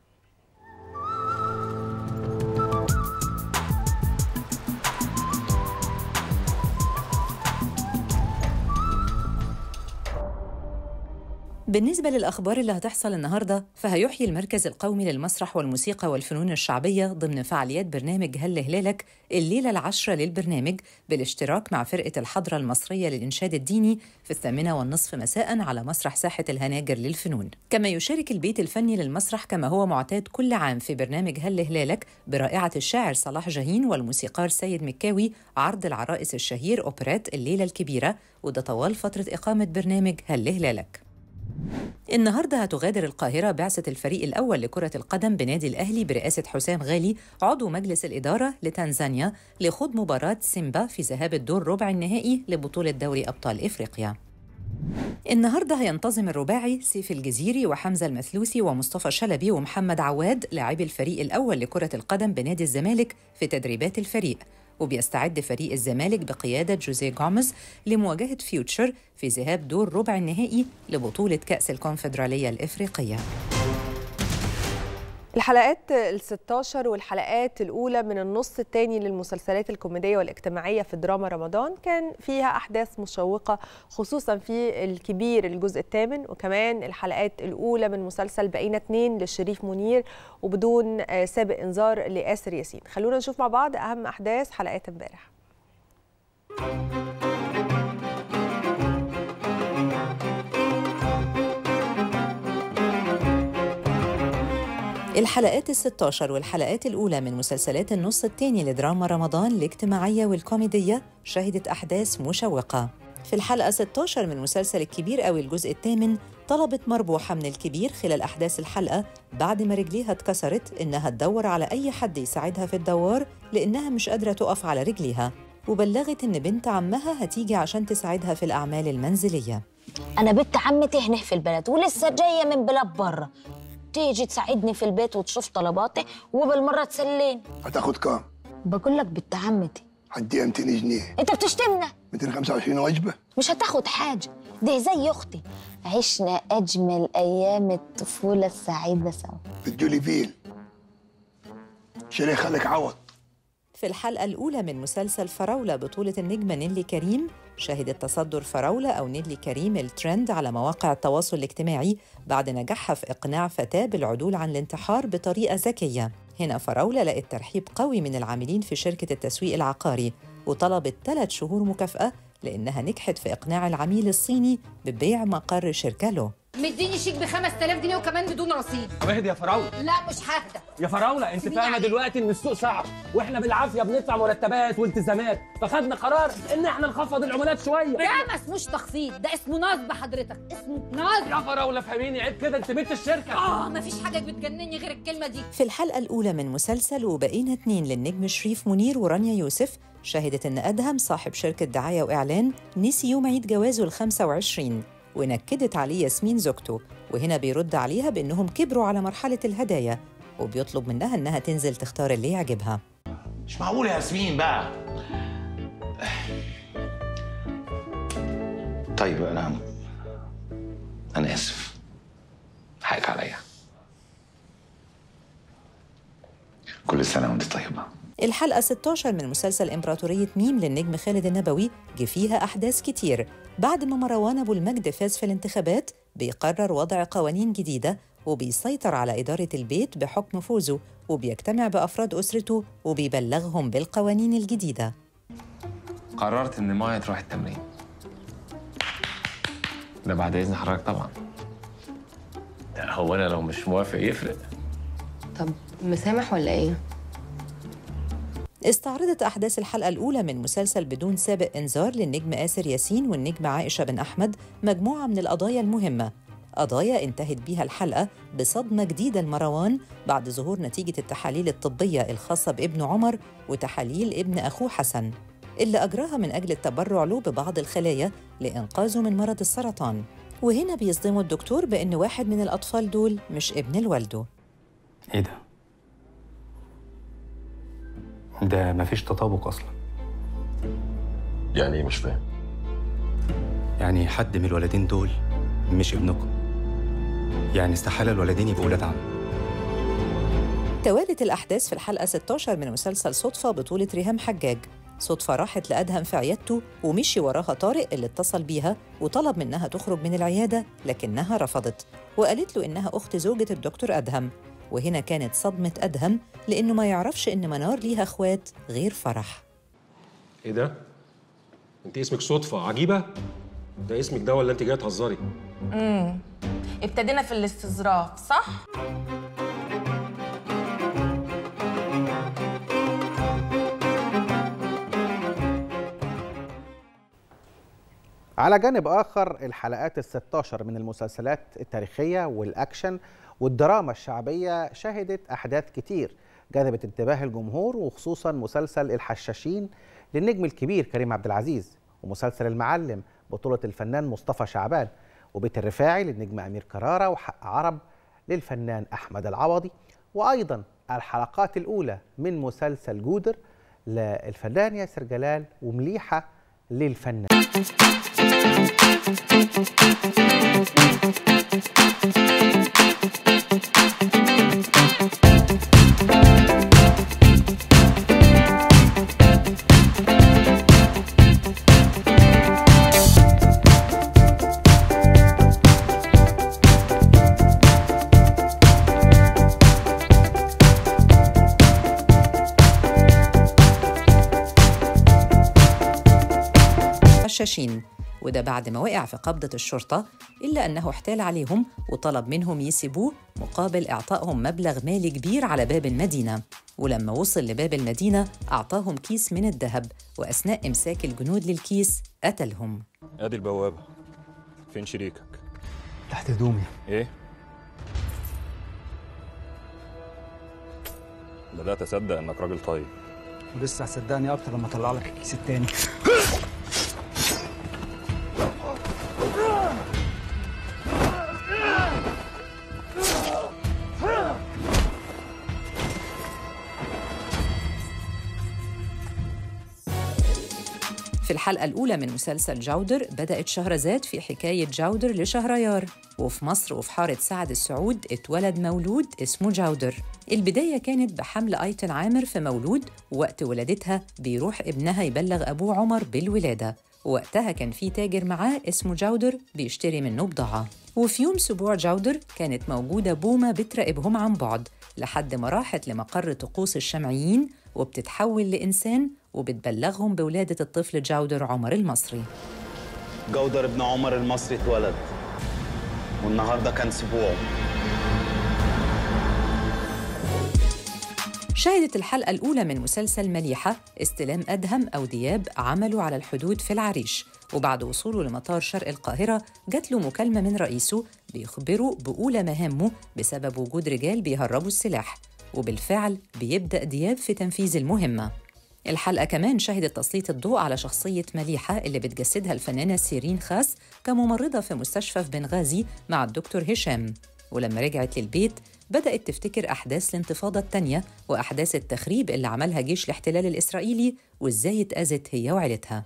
بالنسبة للأخبار اللي هتحصل النهاردة فهيحيي المركز القومي للمسرح والموسيقى والفنون الشعبية ضمن فعاليات برنامج هل هلالك الليلة العشرة للبرنامج بالاشتراك مع فرقة الحضرة المصرية للإنشاد الديني في الثامنة والنصف مساء على مسرح ساحة الهناجر للفنون. كما يشارك البيت الفني للمسرح كما هو معتاد كل عام في برنامج هل هلالك برائعة الشاعر صلاح جاهين والموسيقار سيد مكاوي عرض العرائس الشهير أوبريت الليلة الكبيرة وده طوال فترة إقامة برنامج هل هلالك. النهارده هتغادر القاهرة بعثة الفريق الأول لكرة القدم بنادي الأهلي برئاسة حسام غالي عضو مجلس الإدارة لتنزانيا لخوض مباراة سيمبا في ذهاب الدور ربع النهائي لبطولة دوري أبطال إفريقيا. النهارده هينتظم الرباعي سيف الجزيري وحمزة المثلوسي ومصطفى شلبي ومحمد عواد لاعبي الفريق الأول لكرة القدم بنادي الزمالك في تدريبات الفريق وبيستعد فريق الزمالك بقيادة جوزيه جوميز لمواجهة فيوتشر في ذهاب دور ربع النهائي لبطولة كأس الكونفدرالية الإفريقية. الحلقات ال 16 والحلقات الأولى من النص الثاني للمسلسلات الكوميدية والاجتماعية في دراما رمضان كان فيها أحداث مشوقة خصوصا في الكبير الجزء الثامن وكمان الحلقات الأولى من مسلسل بقينا اتنين لشريف منير وبدون آه، سابق إنذار لآسر ياسين. خلونا نشوف مع بعض أهم أحداث حلقات امبارح. الحلقات الستاشر والحلقات الأولى من مسلسلات النص الثاني لدراما رمضان الاجتماعية والكوميدية شهدت أحداث مشوقة. في الحلقة 16 من مسلسل الكبير أو الجزء الثامن طلبت مربوحة من الكبير خلال أحداث الحلقة بعد ما رجليها اتكسرت إنها تدور على أي حد يساعدها في الدوار لأنها مش قادرة تقف على رجليها وبلغت إن بنت عمها هتيجي عشان تساعدها في الأعمال المنزلية. أنا بنت عمتي هنا في البلد ولسه جاية من بلاد بره تيجي تساعدني في البيت وتشوف طلباتي وبالمرة تسليني. هتاخد كام؟ بقول لك بنت عمتي هديها 200 جنيه أنت بتشتمنا. 225 وجبه مش هتاخد حاجة. دي زي أختي. عشنا أجمل أيام الطفولة السعيدة سوا. بتجولي فيل. شريك خليك عوض. في الحلقة الأولى من مسلسل فراولة بطولة النجمة نيلي كريم شهدت تصدر فراولة أو نيلي كريم الترند على مواقع التواصل الاجتماعي بعد نجاحها في إقناع فتاة بالعدول عن الانتحار بطريقة ذكية. هنا فراولة لقت ترحيب قوي من العاملين في شركة التسويق العقاري وطلبت ثلاث شهور مكافأة لأنها نجحت في إقناع العميل الصيني ببيع مقر الشركة له. مديني شيك ب 5000 جنيه وكمان بدون رصيد. واهدي يا فراولة. لا مش ههدى يا فراولة انت فاهمة. دلوقتي إن السوق صعب وإحنا بالعافية بندفع مرتبات والتزامات فخدنا قرار إن إحنا نخفض العمولات شوية. ده ما اسموش تخفيض ده اسمه نصب حضرتك. اسمه نصب. يا فراولة فهميني عيب كده انت بنت الشركة. آه مفيش حاجة بتجنني غير الكلمة دي. في الحلقة الأولى من مسلسل وبقينا اتنين للنجم شريف منير ورانيا يوسف شهدت إن أدهم صاحب شركة دعاية وإعلان نسي يوم عيد جوازه ال 25 ونكدت عليه ياسمين زوجته وهنا بيرد عليها بإنهم كبروا على مرحلة الهدايا وبيطلب منها إنها تنزل تختار اللي يعجبها. مش معقول يا ياسمين بقى؟ طيب أنا أنا آسف. حقك عليا. كل سنة وأنت طيبه الحلقة 16 من مسلسل إمبراطورية ميم للنجم خالد النبوي جه فيها أحداث كتير. بعد ما مروان أبو المجد فاز في الانتخابات بيقرر وضع قوانين جديدة وبيسيطر على إدارة البيت بحكم فوزه وبيجتمع بأفراد أسرته وبيبلغهم بالقوانين الجديدة. قررت إن مايا تروح التمرين. ده بعد إذن حضرتك طبعا. هو أنا لو مش موافق يفرق. طب مسامح ولا إيه؟ استعرضت أحداث الحلقة الأولى من مسلسل بدون سابق إنذار للنجم آسر ياسين والنجم عائشة بن أحمد مجموعة من القضايا المهمة. قضايا انتهت بيها الحلقة بصدمة جديدة لمروان بعد ظهور نتيجة التحاليل الطبية الخاصة بابن عمر وتحاليل ابن أخوه حسن اللي أجراها من أجل التبرع له ببعض الخلايا لإنقاذه من مرض السرطان. وهنا بيصدموا الدكتور بأن واحد من الأطفال دول مش ابن لوالده إيه ده؟ ده مفيش تطابق أصلا. يعني إيه مش فاهم؟ يعني حد من الولدين دول مش ابنكم. يعني استحالة الولدين يبقوا ولاد عم. توالت الأحداث في الحلقة 16 من مسلسل صدفة بطولة ريهام حجاج. صدفة راحت لأدهم في عيادته ومشي وراها طارق اللي اتصل بيها وطلب منها تخرج من العيادة لكنها رفضت. وقالت له إنها أخت زوجة الدكتور أدهم. وهنا كانت صدمة أدهم لأنه ما يعرفش إن منار ليها إخوات غير فرح إيه ده؟ أنت اسمك صدفة عجيبة؟ ده اسمك ده ولا أنت جاية تهزري؟ امم ابتدينا في الاستظراف صح؟ على جانب آخر الحلقات ال 16 من المسلسلات التاريخية والأكشن والدراما الشعبية شهدت أحداث كتير جذبت انتباه الجمهور وخصوصا مسلسل الحشاشين للنجم الكبير كريم عبد العزيز ومسلسل المعلم بطولة الفنان مصطفى شعبان وبيت الرفاعي للنجم أمير كرارة وحق عرب للفنان أحمد العوضي وأيضا الحلقات الأولى من مسلسل جودر للفنان ياسر جلال ومليحة للفنان حشاشين وده بعد ما وقع في قبضة الشرطة إلا أنه احتال عليهم وطلب منهم يسيبوه مقابل إعطائهم مبلغ مالي كبير على باب المدينة. ولما وصل لباب المدينة أعطاهم كيس من الذهب وأثناء إمساك الجنود للكيس قتلهم. ادي البوابة. فين شريكك؟ تحت هدومي. إيه؟ بدأت أصدق إنك راجل طيب. ولسه هتصدقني أكتر لما أطلع لك الكيس التاني. الحلقة الأولى من مسلسل جودر بدأت شهرزاد في حكاية جودر لشهريار. وفي مصر وفي حارة سعد السعود اتولد مولود اسمه جودر. البداية كانت بحمل أيتن عامر في مولود ووقت ولادتها بيروح ابنها يبلغ أبوه عمر بالولادة. وقتها كان في تاجر معاه اسمه جودر بيشتري منه بضاعة. وفي يوم سبوع جودر كانت موجودة بومة بتراقبهم عن بعد لحد ما راحت لمقر طقوس الشمعيين وبتتحول لإنسان وبتبلغهم بولادة الطفل جودر عمر المصري. جودر ابن عمر المصري اتولد. والنهاردة كان سبوعه. شهدت الحلقة الأولى من مسلسل مليحة استلام أدهم أو دياب عمله على الحدود في العريش وبعد وصوله لمطار شرق القاهرة جات له مكالمة من رئيسه بيخبره بأولى مهامه بسبب وجود رجال بيهربوا السلاح وبالفعل بيبدأ دياب في تنفيذ المهمة. الحلقة كمان شهدت تسليط الضوء على شخصية مليحة اللي بتجسدها الفنانة سيرين خاس كممرضة في مستشفى في بنغازي مع الدكتور هشام. ولما رجعت للبيت بدأت تفتكر أحداث الانتفاضة التانية وأحداث التخريب اللي عملها جيش الاحتلال الإسرائيلي وإزاي اتأذت هي وعيلتها.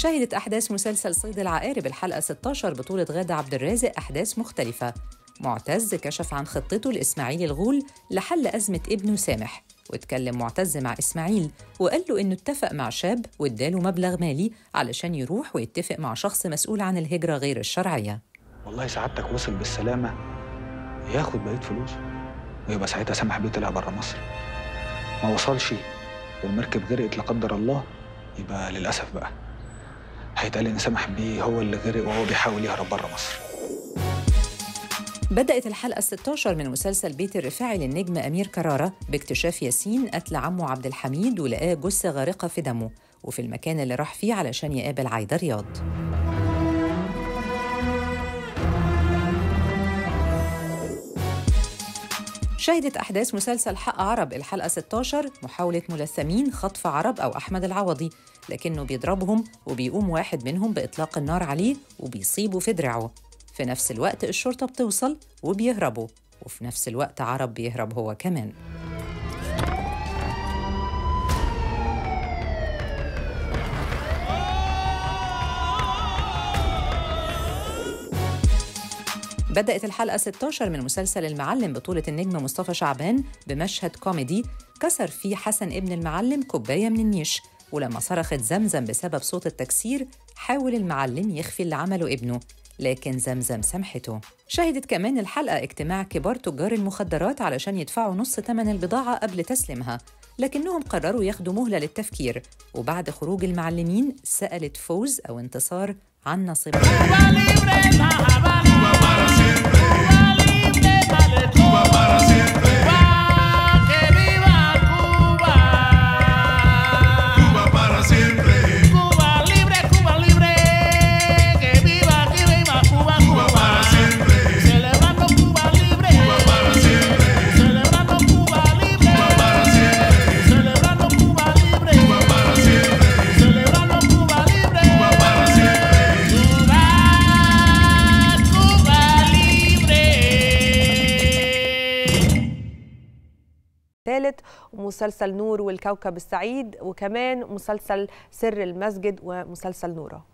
شهدت أحداث مسلسل صيد العقارب الحلقة 16 بطولة غادة عبد الرازق أحداث مختلفة. معتز كشف عن خطته لإسماعيل الغول لحل أزمة ابنه سامح. واتكلم معتز مع إسماعيل وقال له إنه اتفق مع شاب واداله مبلغ مالي علشان يروح ويتفق مع شخص مسؤول عن الهجرة غير الشرعية. والله سعادتك وصل بالسلامة. ياخد بقية فلوسه ويبقى ساعتها سامح بيه طلع بره مصر. ما وصلش والمركب غرقت لا قدر الله يبقى للأسف بقى. هيتقال إن سامح بيه هو اللي غرق وهو بيحاول يهرب بره مصر. بدأت الحلقة 16 من مسلسل بيت الرفاعي للنجم أمير كرارة باكتشاف ياسين قتل عمه عبد الحميد ولقاه جثة غارقة في دمه وفي المكان اللي راح فيه علشان يقابل عايدة رياض. شهدت أحداث مسلسل حق عرب الحلقة 16 محاولة ملثمين خطف عرب أو أحمد العوضي لكنه بيضربهم وبيقوم واحد منهم بإطلاق النار عليه وبيصيبه في دراعه. في نفس الوقت الشرطة بتوصل وبيهربوا وفي نفس الوقت عرب بيهرب هو كمان. بدأت الحلقة 16 من مسلسل المعلم بطولة النجم مصطفى شعبان بمشهد كوميدي كسر فيه حسن ابن المعلم كوباية من النيش ولما صرخت زمزم بسبب صوت التكسير حاول المعلم يخفي اللي عمله ابنه لكن زمزم سامحته شهدت كمان الحلقة اجتماع كبار تجار المخدرات علشان يدفعوا نص ثمن البضاعة قبل تسليمها لكنهم قرروا ياخدوا مهلة للتفكير وبعد خروج المعلمين سألت فوز أو انتصار Anna Simón. Cuba para siempre. ومسلسل نور والكوكب السعيد وكمان مسلسل سر المسجد ومسلسل نورة.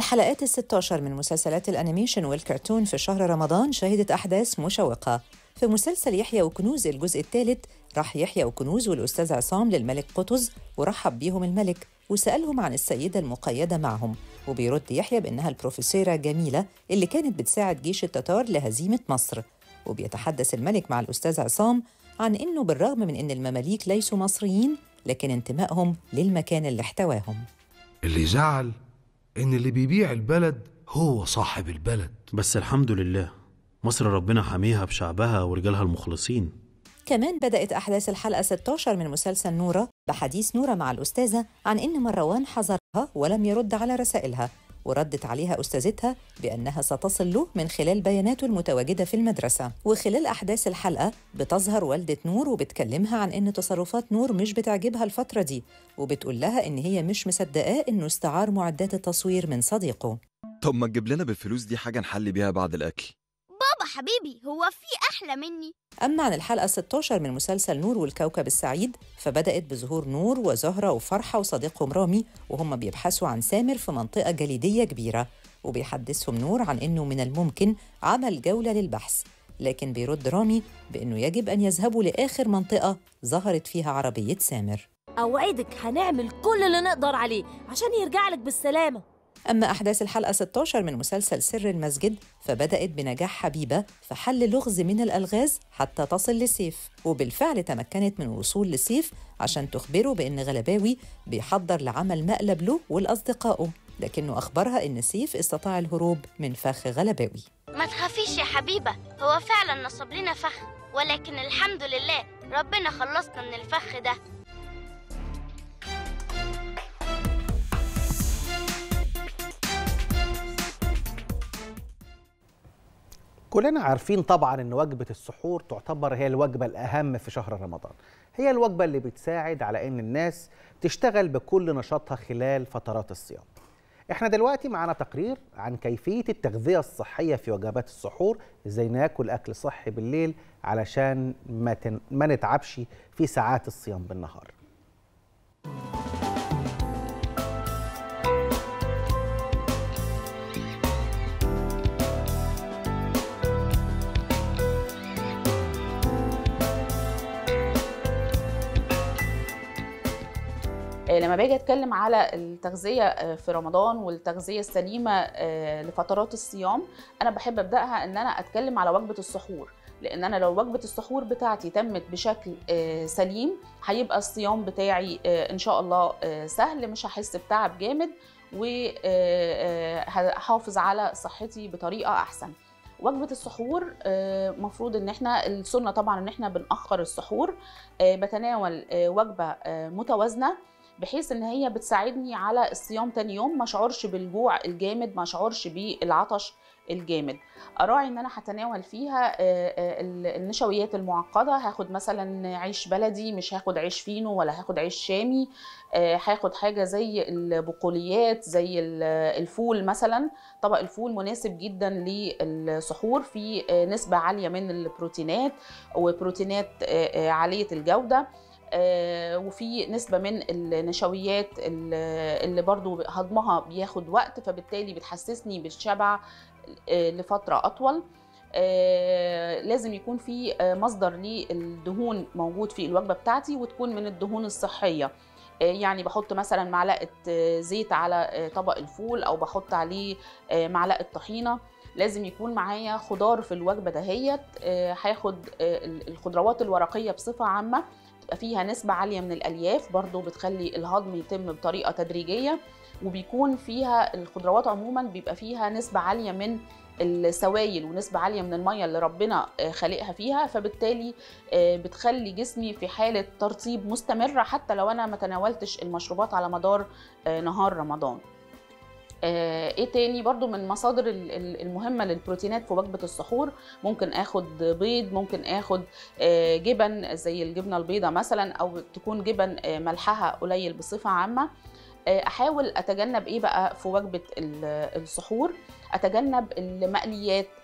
الحلقات ال16 من مسلسلات الأنيميشن والكرتون في شهر رمضان شهدت أحداث مشوقة. في مسلسل يحيى وكنوز الجزء الثالث راح يحيى وكنوز والأستاذ عصام للملك قطز ورحب بيهم الملك وسألهم عن السيدة المقيدة معهم. وبيرد يحيى بأنها البروفيسورة جميلة اللي كانت بتساعد جيش التتار لهزيمة مصر. وبيتحدث الملك مع الأستاذ عصام عن إنه بالرغم من إن المماليك ليسوا مصريين لكن انتمائهم للمكان اللي احتواهم. اللي زعل إن اللي بيبيع البلد هو صاحب البلد. بس الحمد لله مصر ربنا حاميها بشعبها ورجالها المخلصين. كمان بدأت أحداث الحلقة 16 من مسلسل نورة بحديث نورة مع الأستاذة عن إن مروان حذرها ولم يرد على رسائلها. وردت عليها أستاذتها بأنها ستصل له من خلال بياناته المتواجدة في المدرسة. وخلال أحداث الحلقة بتظهر والدة نور وبتكلمها عن إن تصرفات نور مش بتعجبها الفترة دي وبتقول لها إن هي مش مصدقاه إنه استعار معدات التصوير من صديقه. طب ما تجيب لنا بالفلوس دي حاجة نحل بيها بعد الأكل. بابا حبيبي هو في أحلى مني. أما عن الحلقة 16 من مسلسل نور والكوكب السعيد فبدأت بظهور نور وزهرة وفرحة وصديقهم رامي وهم بيبحثوا عن سامر في منطقة جليدية كبيرة وبيحدثهم نور عن إنه من الممكن عمل جولة للبحث لكن بيرد رامي بإنه يجب أن يذهبوا لآخر منطقة ظهرت فيها عربية سامر. أوعدك هنعمل كل اللي نقدر عليه عشان يرجع لك بالسلامة. أما أحداث الحلقة 16 من مسلسل سر المسجد فبدأت بنجاح حبيبة في حل لغز من الألغاز حتى تصل لسيف وبالفعل تمكنت من الوصول لسيف عشان تخبره بأن غلباوي بيحضر لعمل مقلب له ولأصدقائه لكنه أخبرها أن سيف استطاع الهروب من فخ غلباوي. ما تخافيش يا حبيبة هو فعلا نصب لنا فخ ولكن الحمد لله ربنا خلصنا من الفخ ده. كلنا عارفين طبعا إن وجبة السحور تعتبر هي الوجبة الأهم في شهر رمضان. هي الوجبة اللي بتساعد على إن الناس تشتغل بكل نشاطها خلال فترات الصيام. إحنا دلوقتي معانا تقرير عن كيفية التغذية الصحية في وجبات السحور إزاي ناكل أكل صحي بالليل علشان ما, تن... ما نتعبش في ساعات الصيام بالنهار. لما باجي أتكلم على التغذية في رمضان والتغذية السليمة لفترات الصيام أنا بحب أبدأها إن أنا أتكلم على وجبة السحور. لأن أنا لو وجبة السحور بتاعتي تمت بشكل سليم هيبقى الصيام بتاعي إن شاء الله سهل مش هحس بتعب جامد وهحافظ وعلى صحتي بطريقة أحسن. وجبة السحور مفروض إن إحنا السنة طبعا إن إحنا بنأخر السحور بتناول وجبة متوازنة بحيث إن هي بتساعدني على الصيام تاني يوم. ما اشعرش بالجوع الجامد ما اشعرش بالعطش الجامد. أراعي إن أنا هتناول فيها النشويات المعقدة. هاخد مثلا عيش بلدي مش هاخد عيش فينو ولا هاخد عيش شامي هاخد حاجة زي البقوليات زي الفول مثلا. طبق الفول مناسب جدا للسحور في نسبة عالية من البروتينات وبروتينات عالية الجودة. آه، وفي نسبة من النشويات اللي برضو هضمها بياخد وقت فبالتالي بتحسسني بالشبع آه، لفترة أطول. آه، لازم يكون في آه، مصدر للدهون موجود في الوجبة بتاعتي وتكون من الدهون الصحية. آه، يعني بحط مثلا معلقة آه، زيت على آه، طبق الفول أو بحط عليه آه، معلقة طحينة. لازم يكون معايا خضار في الوجبة دهيت آه، هاخد آه، الخضروات الورقية بصفة عامة. تبقى فيها نسبة عالية من الألياف برضو بتخلي الهضم يتم بطريقة تدريجية وبيكون فيها الخضروات عموما بيبقى فيها نسبة عالية من السوائل ونسبة عالية من المية اللي ربنا آه، خالقها فيها فبالتالي آه، بتخلي جسمي في حالة ترطيب مستمرة حتى لو أنا ما تناولتش المشروبات على مدار آه، نهار رمضان. إيه تاني؟ برضو من مصادر ال- ال- المهمة للبروتينات في وجبة السحور. ممكن آخد بيض ممكن آخد آه، جبن زي الجبنة البيضاء مثلا أو تكون جبن آه، ملحها قليل بصفة عامة. آه، أحاول أتجنب إيه بقى في وجبة ال- السحور؟ أتجنب المقليات آه،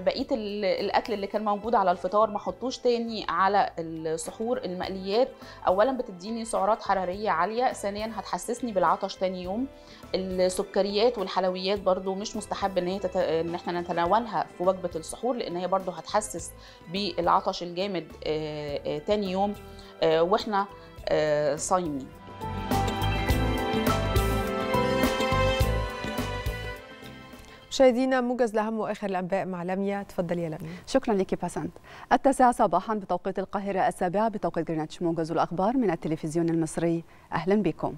بقية ال- الأكل اللي كان موجود على الفطار ما أحطوش تاني على السحور المقليات. اولا بتديني سعرات حرارية عالية ثانيا هتحسسني بالعطش تاني يوم. السكريات والحلويات برضو مش مستحب إن هي تت... إن إحنا نتناولها في وجبة السحور لأن هي برضو هتحسس بالعطش الجامد آه، آه، تاني يوم آه، وإحنا آه، صايمين. مشاهدينا موجز لأهم وآخر الأنباء مع لميا. تفضلي يا لميا. شكرا لك باسنت التاسعة صباحا بتوقيت القاهرة السابعة بتوقيت جرينتش موجز الأخبار من التلفزيون المصري. أهلا بكم.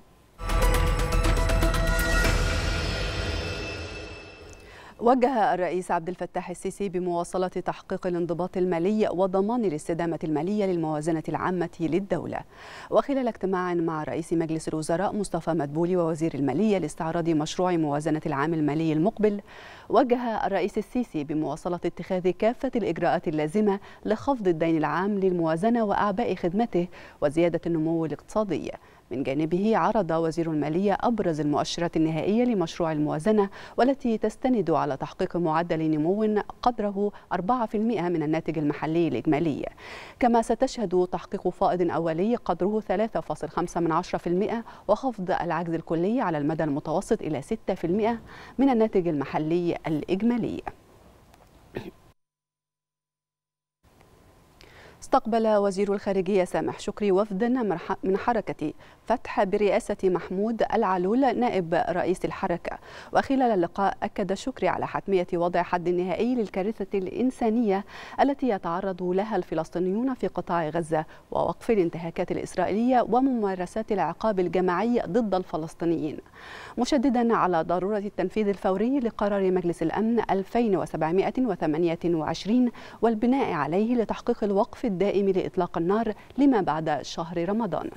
وجه الرئيس عبد الفتاح السيسي بمواصلة تحقيق الانضباط المالي وضمان الاستدامة المالية للموازنة العامة للدولة. وخلال اجتماع مع رئيس مجلس الوزراء مصطفى مدبولي ووزير المالية لاستعراض مشروع موازنة العام المالي المقبل وجه الرئيس السيسي بمواصلة اتخاذ كافة الإجراءات اللازمة لخفض الدين العام للموازنة وأعباء خدمته وزيادة النمو الاقتصادي. من جانبه عرض وزير المالية أبرز المؤشرات النهائية لمشروع الموازنة والتي تستند على تحقيق معدل نمو قدره 4% من الناتج المحلي الإجمالي. كما ستشهد تحقيق فائض أولي قدره 3.5% وخفض العجز الكلي على المدى المتوسط إلى 6% من الناتج المحلي الإجمالي. استقبل وزير الخارجية سامح شكري وفدا من حركة فتح برئاسة محمود العلول نائب رئيس الحركة. وخلال اللقاء أكد شكري على حتمية وضع حد نهائي للكارثة الإنسانية التي يتعرض لها الفلسطينيون في قطاع غزة ووقف الانتهاكات الإسرائيلية وممارسات العقاب الجماعي ضد الفلسطينيين. مشددا على ضرورة التنفيذ الفوري لقرار مجلس الأمن 2728 والبناء عليه لتحقيق الوقف الدائم لإطلاق النار لما بعد شهر رمضان.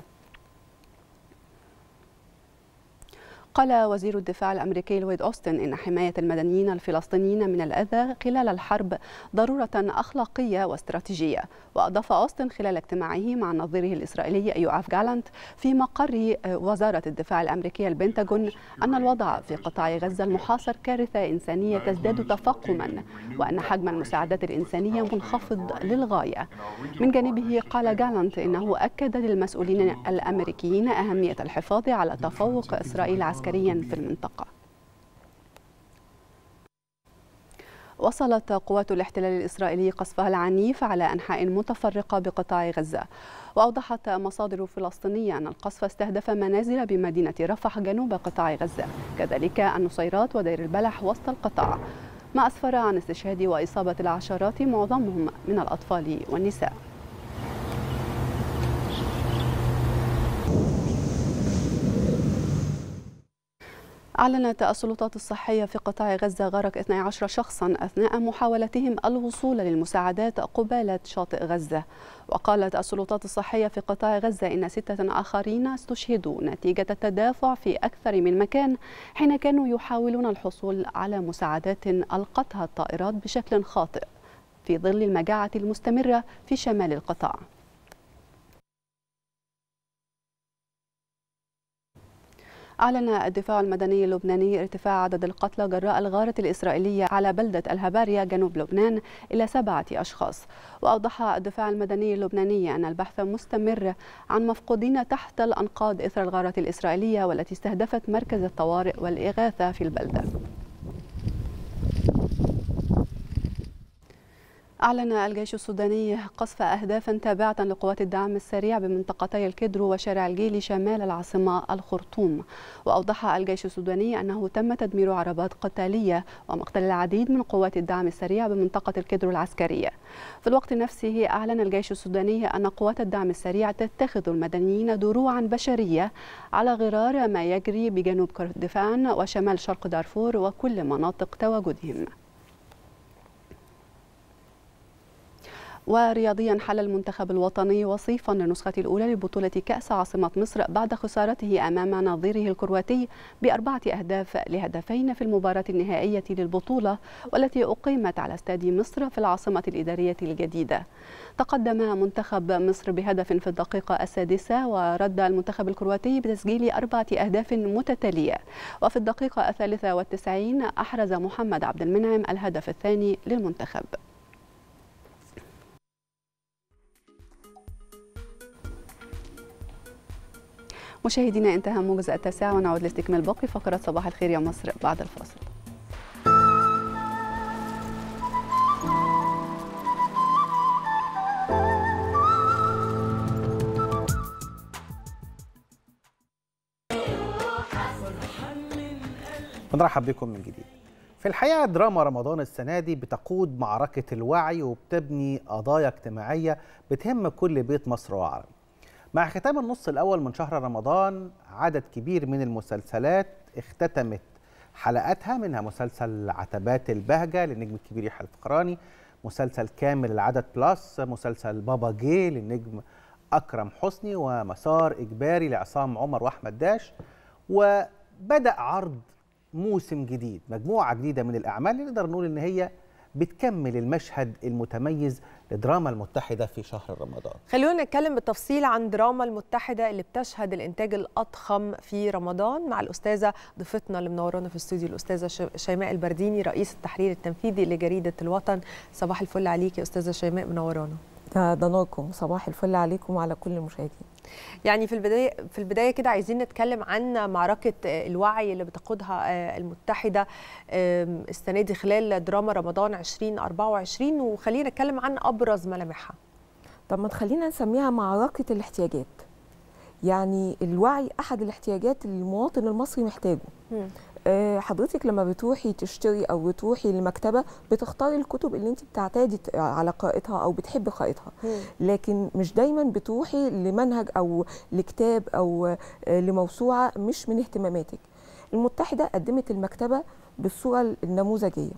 قال وزير الدفاع الأمريكي لويد أوستن إن حماية المدنيين الفلسطينيين من الأذى خلال الحرب ضرورة أخلاقية واستراتيجية. وأضاف أوستن خلال اجتماعه مع نظيره الإسرائيلي يوآف جالانت في مقر وزارة الدفاع الأمريكية البنتاغون أن الوضع في قطاع غزة المحاصر كارثة إنسانية تزداد تفاقما وأن حجم المساعدات الإنسانية منخفض للغاية. من جانبه قال جالانت إنه أكد للمسؤولين الأمريكيين أهمية الحفاظ على تفوق إسرائيل عسكريا. في المنطقة. وصلت قوات الاحتلال الإسرائيلي قصفها العنيف على أنحاء متفرقة بقطاع غزة. وأوضحت مصادر فلسطينية أن القصف استهدف منازل بمدينة رفح جنوب قطاع غزة كذلك النصيرات ودير البلح وسط القطاع. ما أسفر عن استشهاد وإصابة العشرات معظمهم من الأطفال والنساء. أعلنت السلطات الصحية في قطاع غزة غرق 12 شخصا أثناء محاولتهم الوصول للمساعدات قبالة شاطئ غزة. وقالت السلطات الصحية في قطاع غزة إن ستة آخرين استشهدوا نتيجة التدافع في أكثر من مكان حين كانوا يحاولون الحصول على مساعدات ألقتها الطائرات بشكل خاطئ في ظل المجاعة المستمرة في شمال القطاع. أعلن الدفاع المدني اللبناني ارتفاع عدد القتلى جراء الغارة الإسرائيلية على بلدة الهبارية جنوب لبنان إلى سبعة أشخاص. وأوضح الدفاع المدني اللبناني أن البحث مستمر عن مفقودين تحت الأنقاض إثر الغارة الإسرائيلية والتي استهدفت مركز الطوارئ والإغاثة في البلدة. أعلن الجيش السوداني قصف أهداف تابعة لقوات الدعم السريع بمنطقتي الكدرو وشارع الجيلي شمال العاصمة الخرطوم. وأوضح الجيش السوداني أنه تم تدمير عربات قتالية ومقتل العديد من قوات الدعم السريع بمنطقة الكدرو العسكرية. في الوقت نفسه أعلن الجيش السوداني أن قوات الدعم السريع تتخذ المدنيين دروعا بشرية على غرار ما يجري بجنوب كردفان وشمال شرق دارفور وكل مناطق تواجدهم. ورياضيا حل المنتخب الوطني وصيفا للنسخة الأولى لبطولة كأس عاصمة مصر بعد خسارته أمام نظيره الكرواتي بأربعة أهداف لهدفين في المباراة النهائية للبطولة والتي أقيمت على استاد مصر في العاصمة الإدارية الجديدة. تقدم منتخب مصر بهدف في الدقيقة السادسة ورد المنتخب الكرواتي بتسجيل أربعة أهداف متتالية. وفي الدقيقة الثالثة والتسعين أحرز محمد عبد المنعم الهدف الثاني للمنتخب. مشاهدينا انتهى موجز التاسعة ونعود لاستكمال باقي فقرة صباح الخير يا مصر بعد الفاصل. بنرحب بكم من جديد. في الحقيقة دراما رمضان السنة دي بتقود معركة الوعي وبتتبنى قضايا اجتماعية بتهم كل بيت مصري وعربي. مع ختام النص الأول من شهر رمضان عدد كبير من المسلسلات اختتمت حلقاتها منها مسلسل عتبات البهجة للنجم الكبير يحيى الفخراني مسلسل كامل العدد plus مسلسل بابا جه للنجم أكرم حسني ومسار إجباري لعصام عمر وأحمد داش وبدأ عرض موسم جديد مجموعة جديدة من الأعمال اللي نقدر نقول إن هي بتكمل المشهد المتميز لدراما المتحدة في شهر رمضان. خلونا نتكلم بالتفصيل عن دراما المتحدة اللي بتشهد الإنتاج الأضخم في رمضان مع الأستاذة ضيفتنا اللي منورانا في الاستوديو الأستاذة شيماء البرديني رئيس التحرير التنفيذي لجريدة الوطن. صباح الفل عليك يا أستاذة شيماء منورانا ده ده نوركم. صباح الفل عليكم وعلى كل المشاهدين. يعني في البداية في البداية كده عايزين نتكلم عن معركة الوعي اللي بتقودها المتحدة السنة دي خلال دراما رمضان 2024 وخلينا نتكلم عن أبرز ملامحها. طب ما تخلينا نسميها معركة الاحتياجات. يعني الوعي أحد الاحتياجات اللي المواطن المصري محتاجه. حضرتك لما بتروحي تشتري أو بتروحي لمكتبه بتختاري الكتب اللي انت بتعتادي على قراءتها أو بتحبي قراءتها. لكن مش دايما بتروحي لمنهج أو لكتاب أو لموسوعة مش من اهتماماتك. المتحدة قدمت المكتبة بالصورة النموذجية.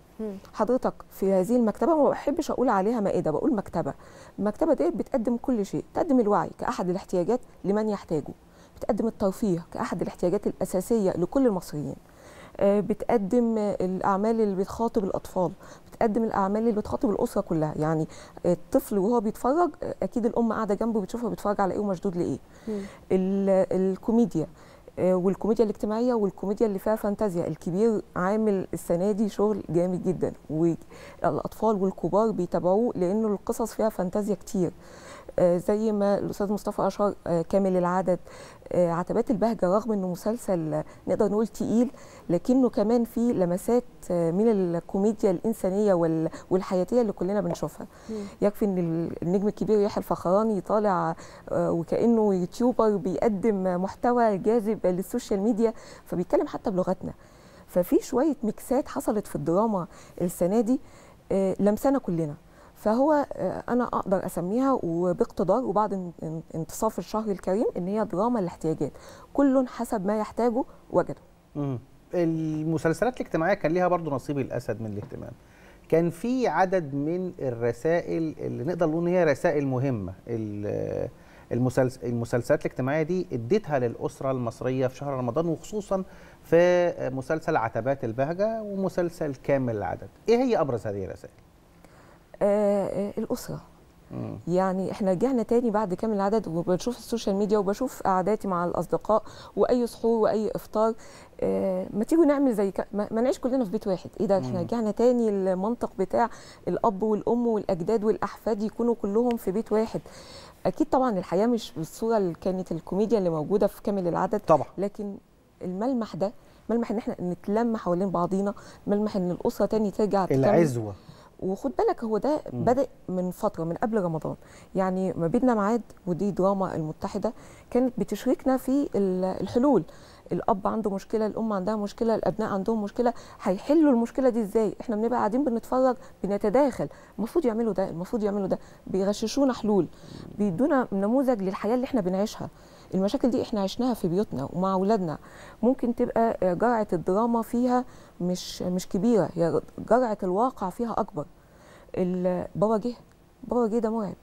حضرتك في هذه المكتبة ما بحبش أقول عليها مائدة بقول مكتبة. المكتبة دي بتقدم كل شيء تقدم الوعي كأحد الاحتياجات لمن يحتاجه. بتقدم الترفيه كأحد الاحتياجات الأساسية لكل المصريين. بتقدم الأعمال اللي بتخاطب الأطفال بتقدم الأعمال اللي بتخاطب الأسرة كلها. يعني الطفل وهو بيتفرج أكيد الأم قاعدة جنبه بتشوفه بيتفرج على إيه ومشدود لإيه. الكوميديا والكوميديا الاجتماعية والكوميديا اللي فيها فانتازيا. الكبير عامل السنة دي شغل جامد جدا والأطفال والكبار بيتابعوه لأنه القصص فيها فانتازيا كتير. زي ما الأستاذ مصطفى أشار كامل العدد عتبات البهجة رغم إنه مسلسل نقدر نقول تقيل لكنه كمان فيه لمسات من الكوميديا الإنسانية والحياتية اللي كلنا بنشوفها. يكفي إن النجم الكبير يحيى الفخراني طالع وكأنه YouTuber بيقدم محتوى جاذب لل social media فبيتكلم حتى بلغتنا. ففي شوية mix ات حصلت في الدراما السنة دي لمسانا كلنا. فهو أنا أقدر أسميها وباقتدار وبعد انتصاف الشهر الكريم إن هي دراما الاحتياجات. كل حسب ما يحتاجه وجده. المسلسلات الاجتماعية كان ليها برضو نصيب الأسد من الاهتمام. كان في عدد من الرسائل اللي نقدر نقول إن هي رسائل مهمة. المسلسل المسلسلات الاجتماعية دي اديتها للأسرة المصرية في شهر رمضان وخصوصا في مسلسل عتبات البهجة ومسلسل كامل العدد. إيه هي أبرز هذه الرسائل؟ آه الأسرة. يعني إحنا رجعنا تاني بعد كامل العدد وبشوف ال social media وبشوف قعداتي مع الأصدقاء وأي سحور وأي إفطار آه ما تيجوا نعمل زي ك... ما, نعيش كلنا في بيت واحد. إيه ده؟ إحنا. رجعنا تاني المنطق بتاع الأب والأم والأجداد والأحفاد يكونوا كلهم في بيت واحد. أكيد طبعا الحياة مش بالصورة اللي كانت الكوميديا اللي موجودة في كامل العدد طبعا. لكن الملمح ده ملمح إن إحنا نتلم حوالين بعضينا ملمح إن الأسرة تاني ترجع تكمل. العزوه وخد بالك هو ده. بادئ من فترة من قبل رمضان. يعني ما بيننا ميعاد ودي دراما المتحدة كانت بتشاركنا في ال- الحلول. الأب عنده مشكلة الأم عندها مشكلة الأبناء عندهم مشكلة. هيحلوا المشكلة دي إزاي؟ إحنا بنبقى قاعدين بنتفرج بنتداخل. المفروض يعملوا ده المفروض يعملوا ده. بيغششونا حلول بيدونا نموذج للحياة اللي إحنا بنعيشها. المشاكل دي إحنا عشناها في بيوتنا ومع أولادنا. ممكن تبقى آه، جرعة الدراما فيها مش مش كبيرة هي جرعة الواقع فيها أكبر. بابا جه بابا جه ده مرعب.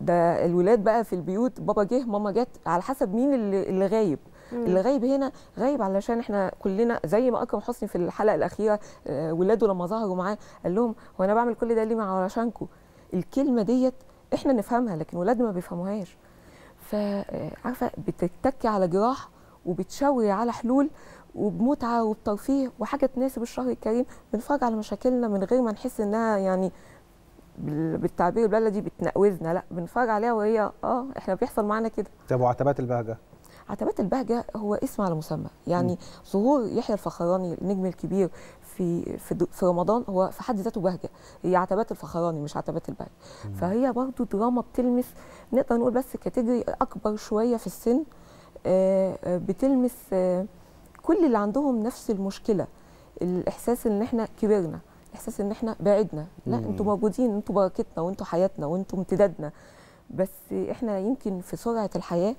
ده الولاد بقى في البيوت بابا جه ماما جت على حسب مين اللي, اللي غايب. مم. اللي غايب هنا غايب علشان إحنا كلنا زي ما أكرم حسني في الحلقة الأخيرة آه، ولاده لما ظهروا معاه قال لهم هو أنا بعمل كل ده ليه علشانكم الكلمة ديت إحنا نفهمها لكن ولادنا ما بيفهموهاش. فعارفه بتتكي على جراح وبتشاوري على حلول وبمتعة وبترفيه وحاجة تناسب الشهر الكريم. بنتفرج على مشاكلنا من غير ما نحس إنها يعني بال- بالتعبير البلدي بتنقوزنا لأ بنتفرج عليها وهي آه إحنا بيحصل معانا كده. طب وعتبات البهجة؟ عتبات البهجة هو اسم على مسمى. يعني ظهور يحيى الفخراني النجم الكبير في في, في رمضان هو في حد ذاته بهجة. هي عتبات الفخراني مش عتبات البهجة. فهي برضو دراما بتلمس نقدر نقول بس كاتيجوري أكبر شوية في السن آه، آه، بتلمس آه، كل اللي عندهم نفس المشكلة الإحساس إن إحنا كبرنا إحساس إن إحنا بعدنا. لا مم. أنتوا موجودين أنتوا بركتنا وأنتوا حياتنا وأنتوا امتدادنا. بس إحنا يمكن في سرعة الحياة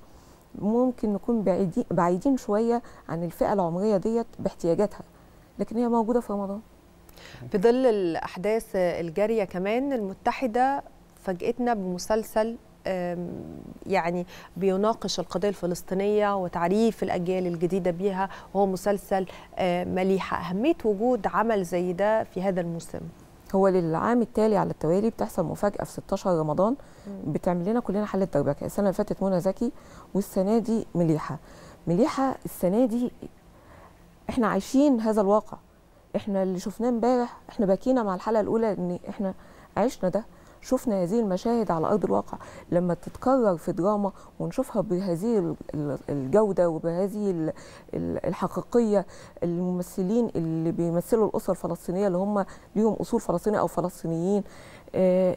ممكن نكون بعيدين بعيدين شوية عن الفئة العمرية ديت باحتياجاتها لكن هي موجودة في رمضان. في ظل الأحداث الجارية كمان المتحدة فاجئتنا بمسلسل يعني بيناقش القضية الفلسطينية وتعريف الأجيال الجديدة بيها. وهو مسلسل آه، مليحة أهمية وجود عمل زي ده في هذا الموسم. هو للعام التالي على التوالي بتحصل مفاجأة في 16 رمضان. بتعمل لنا كلنا حله دربكه السنة اللي فاتت منى زكي والسنة دي مليحة. مليحة السنة دي إحنا عايشين هذا الواقع. إحنا اللي شفناه امبارح إحنا باكينا مع الحلقة الأولى إن إحنا عشنا ده. شفنا هذه المشاهد على أرض الواقع. لما تتكرر في دراما ونشوفها بهذه ال- ال- الجودة وبهذه ال- ال- الحقيقية الممثلين اللي بيمثلوا الاسره الفلسطينية اللي هم ليهم أصول فلسطينية أو فلسطينيين آه،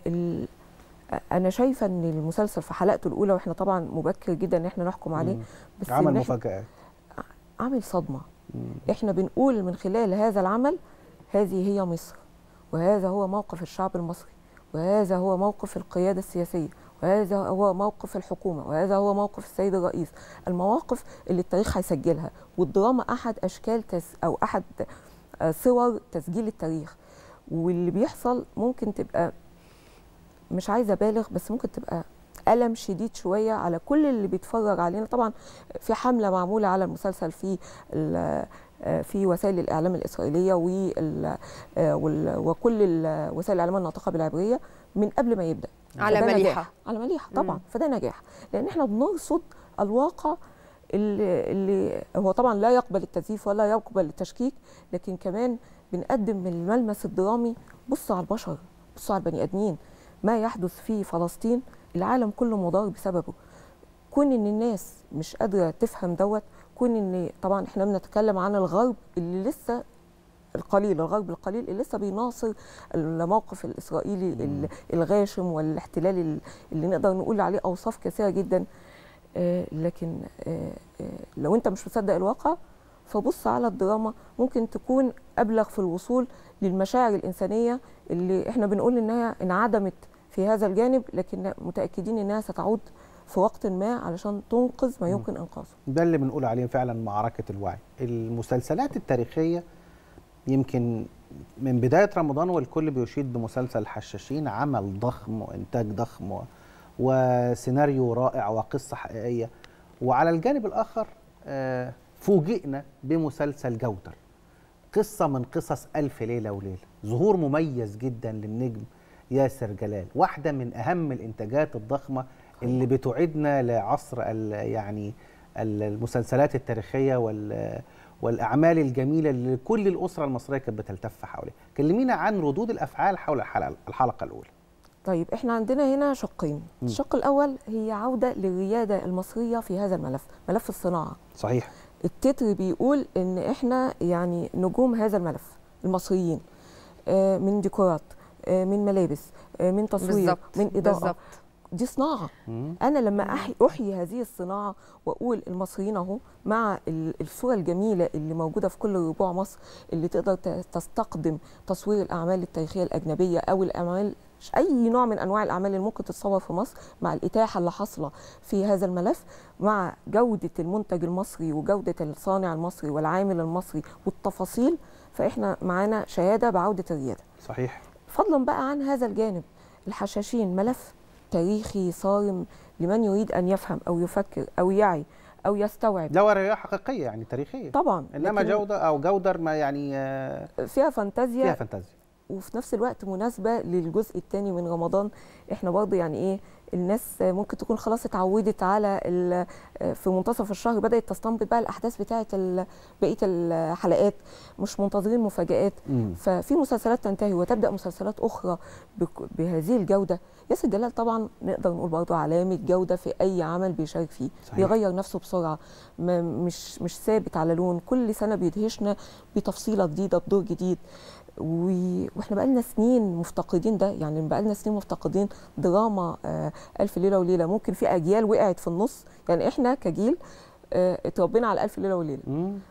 أنا شايفة إن المسلسل في حلقته الأولى وإحنا طبعا مبكر جدا إن إحنا نحكم عليه مم. بس عمل مفاجآت. عامل صدمة. إحنا بنقول من خلال هذا العمل هذه هي مصر وهذا هو موقف الشعب المصري. وهذا هو موقف القيادة السياسية وهذا هو موقف الحكومة وهذا هو موقف السيد الرئيس. المواقف اللي التاريخ هيسجلها والدراما أحد أشكال تس أو أحد آه، صور تسجيل التاريخ. واللي بيحصل ممكن تبقى مش عايزة أبالغ بس ممكن تبقى ألم شديد شوية على كل اللي بيتفرج علينا. طبعا في حملة معمولة على المسلسل في في وسائل الإعلام الإسرائيلية وال- آه، وكل وسائل الإعلام الناطقة بالعبرية من قبل ما يبدأ على. نجاح. على مليحة طبعا مم. فده نجاح لأن إحنا بنرصد الواقع اللي, اللي هو طبعا لا يقبل التزييف ولا يقبل التشكيك لكن كمان بنقدم من الملمس الدرامي بصوا على البشر بصوا على البني آدمين ما يحدث في فلسطين العالم كله مضار بسببه كون إن الناس مش قادرة تفهم دوت كون إن طبعا إحنا بنتكلم عن الغرب اللي لسه القليل الغرب القليل اللي لسه بيناصر الموقف الإسرائيلي ال- الغاشم والاحتلال ال- اللي نقدر نقول عليه أوصاف كثيرة جدا. آه، لكن آه، آه، لو أنت مش مصدق الواقع فبص على الدراما. ممكن تكون أبلغ في الوصول للمشاعر الإنسانية اللي إحنا بنقول إنها انعدمت في هذا الجانب لكن متأكدين إنها ستعود في وقت ما علشان تنقذ ما يمكن إنقاذه. ده اللي بنقول عليه فعلا معركة الوعي. المسلسلات التاريخية يمكن من بداية رمضان والكل بيشيد بمسلسل حشاشين عمل ضخم وإنتاج ضخم و- وسيناريو رائع وقصة حقيقية. وعلى الجانب الآخر آه، فوجئنا بمسلسل جودر. قصة من قصص ألف ليلة وليلة. ظهور مميز جدا للنجم ياسر جلال واحدة من أهم الإنتاجات الضخمة اللي بتعيدنا لعصر ال- يعني ال- المسلسلات التاريخية وال والأعمال الجميلة اللي كل الأسرة المصرية كانت بتلتف حواليها. كلمينا عن ردود الأفعال حول الحلقة الحلقة الأولى. طيب إحنا عندنا هنا شقين. الشق الأول هي عودة للريادة المصرية في هذا الملف ملف الصناعة. صحيح. التتر بيقول إن إحنا يعني نجوم هذا الملف المصريين. آه، من ديكورات آه، من ملابس آه، من تصوير بالظبط، من إضاءة. بالظبط. دي صناعة. أنا لما أحي أحيي هذه الصناعة وأقول المصريين أهو مع ال- الصورة الجميلة اللي موجودة في كل ربوع مصر اللي تقدر تستقدم تصوير الأعمال التاريخية الأجنبية أو الأعمال أي نوع من أنواع الأعمال اللي ممكن تتصور في مصر مع الإتاحة اللي حاصلة في هذا الملف مع جودة المنتج المصري وجودة الصانع المصري والعامل المصري والتفاصيل. فإحنا معانا شهادة بعودة الريادة. صحيح. فضلا بقى عن هذا الجانب الحشاشين ملف تاريخي صارم لمن يريد أن يفهم أو يفكر أو يعي أو يستوعب. ده ورقه حقيقية يعني تاريخية. طبعا إنما جودة أو جودر ما يعني آه، فيها فانتازيا. فيها فانتازيا. وفي نفس الوقت مناسبة للجزء الثاني من رمضان. إحنا برضه يعني إيه الناس ممكن تكون خلاص اتعودت على في منتصف الشهر بدأت تستنبط بقى الأحداث بتاعه بقية الحلقات مش منتظرين مفاجآت. مم. ففي مسلسلات تنتهي وتبدأ مسلسلات أخرى بهذه الجودة. ياسر جلال طبعا نقدر نقول برضه علامة جودة في أي عمل بيشارك فيه. صحيح. بيغير نفسه بسرعة. ما مش مش ثابت على لون. كل سنة بيدهشنا بتفصيلة جديدة بدور جديد. وإحنا بقالنا سنين مفتقدين ده يعني بقالنا سنين مفتقدين دراما آه ألف ليلة وليلة. ممكن في أجيال وقعت في النص يعني إحنا كجيل آه اتربينا على ألف ليلة وليلة.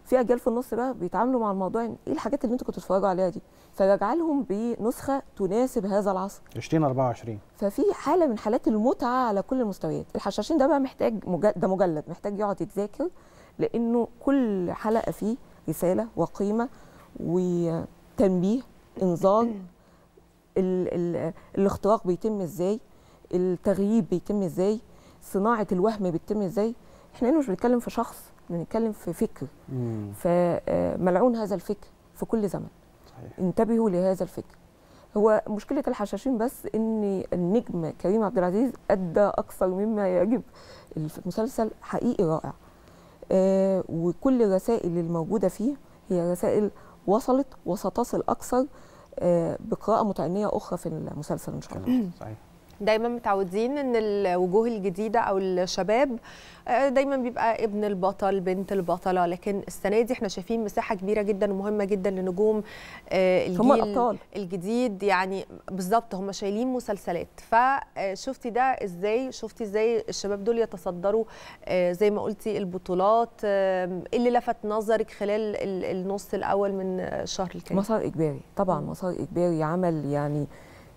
في أجيال في النص بقى بيتعاملوا مع الموضوع إيه الحاجات اللي أنتوا كنتوا بتتفرجوا عليها دي؟ فراجع لهم بنسخة تناسب هذا العصر. 2024 ففي حالة من حالات المتعة على كل المستويات. الحشاشين ده بقى محتاج. ده مجلد محتاج يقعد يتذاكر لأنه كل حلقة فيه رسالة وقيمة وتنبيه انذار ال... ال... الاختراق بيتم إزاي التغييب بيتم إزاي صناعة الوهم بيتم إزاي. إحنا هنا مش بنتكلم في شخص بنتكلم في فكر. فملعون هذا الفكر في كل زمن. صحيح. انتبهوا لهذا الفكر. هو مشكلة الحشاشين بس إن النجم كريم عبد العزيز أدى أكثر مما يجب. المسلسل حقيقي رائع. آه وكل الرسائل الموجودة فيه هي رسائل وصلت وستصل أكثر آه بقراءة متأنية أخرى في المسلسل إن شاء الله. صحيح. دايما متعودين إن الوجوه الجديدة أو الشباب آه، دايما بيبقى ابن البطل بنت البطلة. لكن السنة دي إحنا شايفين مساحة كبيرة جدا ومهمة جدا لنجوم آه، هم الجيل الأبطال. الجديد. يعني بالظبط هم شايلين مسلسلات. فشفتي ده إزاي؟ شفتي إزاي الشباب دول يتصدروا آه، زي ما قلتي البطولات آه، اللي لفت نظرك خلال ال- النص الأول من الشهر الكريم مسار إجباري. طبعا مسار إجباري عمل يعني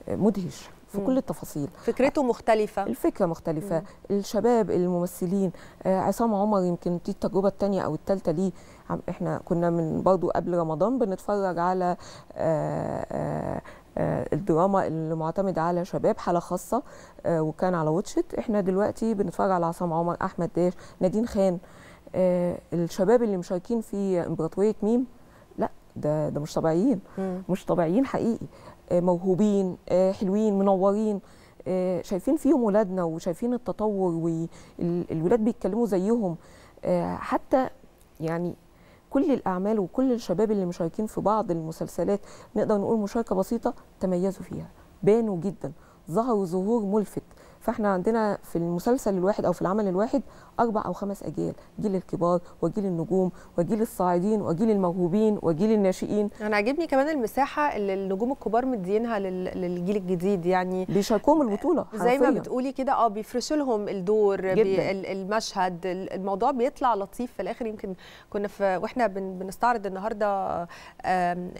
مدهش. في مم. كل التفاصيل. فكرته مختلفة. الفكرة مختلفة. مم. الشباب الممثلين آه عصام عمر يمكن دي التجربة الثانية أو الثالثه ليه. إحنا كنا من برضو قبل رمضان بنتفرج على آه آه الدراما اللي معتمدة على شباب حالة خاصة آه وكان على واتشت إحنا دلوقتي بنتفرج على عصام عمر أحمد داش نادين خان. الشباب اللي مشاركين في امبراطورية ميم لا ده ده مش طبيعيين. مش طبيعيين حقيقي. موهوبين آه، حلوين منورين آه، شايفين فيهم ولادنا وشايفين التطور والولاد بيتكلموا زيهم. آه، حتى يعني كل الأعمال وكل الشباب اللي مشاركين في بعض المسلسلات نقدر نقول مشاركة بسيطة تميزوا فيها بانوا جدا ظهروا ظهور ملفت. فإحنا عندنا في المسلسل الواحد أو في العمل الواحد أربع أو خمس أجيال جيل الكبار وجيل النجوم وجيل الصاعدين وجيل الموهوبين وجيل الناشئين. أنا عاجبني كمان المساحة اللي النجوم الكبار مدينها لل- للجيل الجديد يعني. بيشاركوهم البطولة زي ما. بتقولي كده آه بيفرشوا لهم الدور المشهد ال- الموضوع بيطلع لطيف في الآخر. يمكن كنا في وإحنا بن بنستعرض النهارده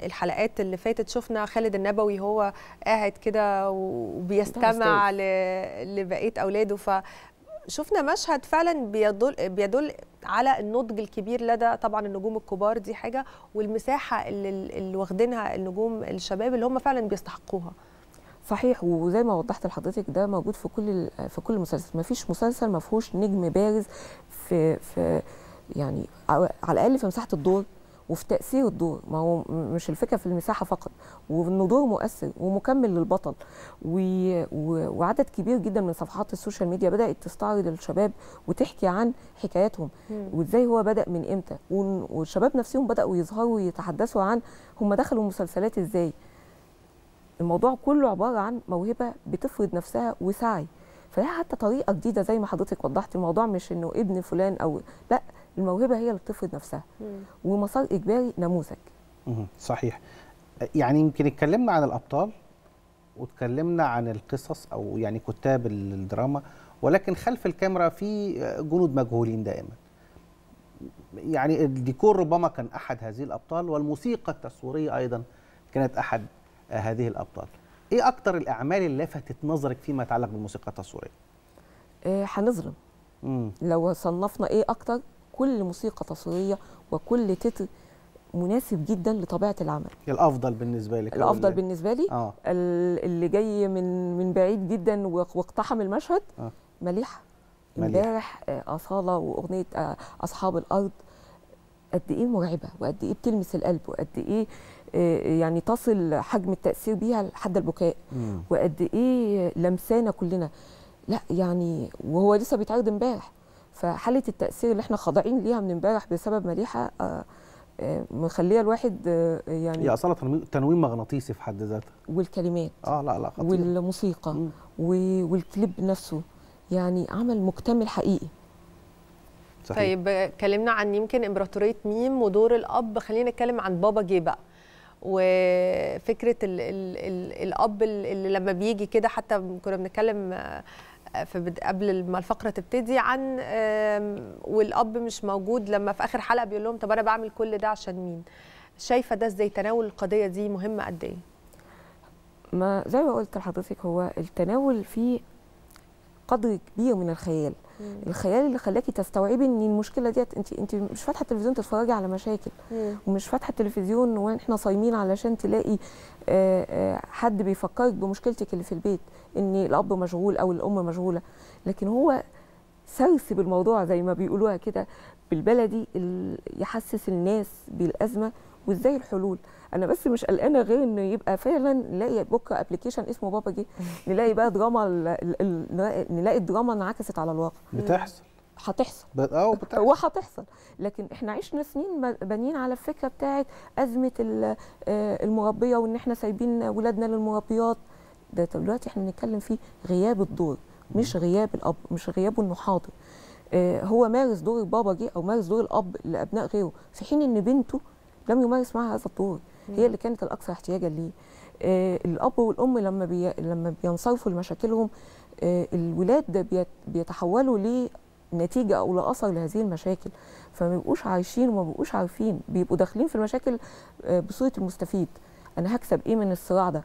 الحلقات اللي فاتت شفنا خالد النبوي هو قاعد كده وبيستمع لبقية أولاده. ف شفنا مشهد فعلا بيدل بيدل على النضج الكبير لدى طبعا النجوم الكبار دي حاجة والمساحة اللي, اللي واخدينها النجوم الشباب اللي هم فعلا بيستحقوها. صحيح وزي ما وضحت لحضرتك ده موجود في كل في كل مسلسل. ما فيش مسلسل ما فيهوش نجم بارز في في يعني على الأقل في مساحة الدور وفي تأثير الدور. ما هو مش الفكرة في المساحة فقط وإنه دور مؤثر ومكمل للبطل. و... و... وعدد كبير جدا من صفحات ال social media بدأت تستعرض الشباب وتحكي عن حكاياتهم. وإزاي هو بدأ من إمتى؟ والشباب نفسهم بدأوا يظهروا ويتحدثوا عن هم دخلوا المسلسلات إزاي. الموضوع كله عبارة عن موهبة بتفرض نفسها وسعي. فهي حتى طريقة جديدة زي ما حضرتك وضحتي الموضوع مش إنه ابن فلان أو لأ الموهبة هي اللي بتفرض نفسها. ومسار إجباري نموذج. صحيح. يعني يمكن اتكلمنا عن الأبطال واتكلمنا عن القصص أو يعني كتاب الدراما ولكن خلف الكاميرا في جنود مجهولين دائما. يعني الديكور ربما كان أحد هذه الأبطال والموسيقى التصويرية أيضا كانت أحد هذه الأبطال. إيه أكتر الأعمال اللي لفتت نظرك فيما يتعلق بالموسيقى التصويرية؟ آه، هنظلم. امم لو صنفنا إيه أكتر كل موسيقى تصويرية وكل تتر مناسب جدا لطبيعة العمل. الأفضل بالنسبة لك الأفضل اللي- بالنسبة لي. ال- اللي جاي من من بعيد جدا واق- واقتحم المشهد. آه. مليحة. مليحة. امبارح آه، أصالة وأغنية آه، أصحاب الأرض قد إيه مرعبة وقد إيه بتلمس القلب وقد إيه آه، يعني تصل حجم التأثير بيها لحد البكاء مم. وقد إيه لمسانا كلنا. لا يعني وهو لسه بيتعرض امبارح. فحالة التأثير اللي إحنا خاضعين ليها من امبارح بسبب مليحه آه، آه، مخلية الواحد آه، يعني هي أصالة تنويم- مغناطيسي في حد ذاته. والكلمات آه لا لا خطير. والموسيقى و- والكليب نفسه يعني عمل مكتمل حقيقي. صحيح. طيب اتكلمنا عن يمكن إمبراطورية ميم ودور الأب. خلينا نتكلم عن بابا جه بقى. وفكرة ال ال ال الأب اللي لما بيجي كده حتى كنا بنتكلم آه، قبل ما الفقرة تبتدي عن والأب مش موجود لما في آخر حلقة بيقول لهم طب أنا بعمل كل ده عشان مين شايفة ده إزاي تناول القضية دي مهمة قد إيه ما زي ما قلت لحضرتك هو التناول فيه قدر كبير من الخيال. الخيال اللي خلاكي تستوعبي إن المشكلة ديت انت انت مش فاتحة التلفزيون تتفرجي على مشاكل. مم. ومش فاتحة التلفزيون وإحنا صايمين علشان تلاقي آه، آه، حد بيفكرك بمشكلتك اللي في البيت إن الأب مشغول أو الأم مشغولة. لكن هو سرسب الموضوع زي ما بيقولوها كده بالبلدي ال- يحسس الناس بالأزمة وإزاي الحلول. أنا بس مش قلقانة غير إنه يبقى فعلا نلاقي بكرة ابلكيشن اسمه بابا جه نلاقي بقى دراما ال- ال- ال- نلاقي- الدراما انعكست على الواقع. بتحصل. هتحصل. آه بتحصل. وهتحصل لكن إحنا عشنا سنين بانيين على الفكرة بتاعت أزمة آه، المربية وإن إحنا سايبين ولادنا للمربيات. ده دلوقتي إحنا بنتكلم فيه غياب الدور مش غياب الأب مش غيابه إنه حاضر. آه، هو مارس دور البابا جه أو مارس دور الأب لأبناء غيره في حين إن بنته لم يمارس معها هذا الدور. هي اللي كانت الأكثر احتياجا ليه. آه، الأب والأم لما بي... لما بينصرفوا لمشاكلهم آه، الولاد بيت... بيتحولوا لنتيجة أو لأثر لهذه المشاكل. فما بيبقوش عايشين وما بيبقوش عارفين بيبقوا داخلين في المشاكل آه، بصورة المستفيد. أنا هكسب إيه من الصراع ده؟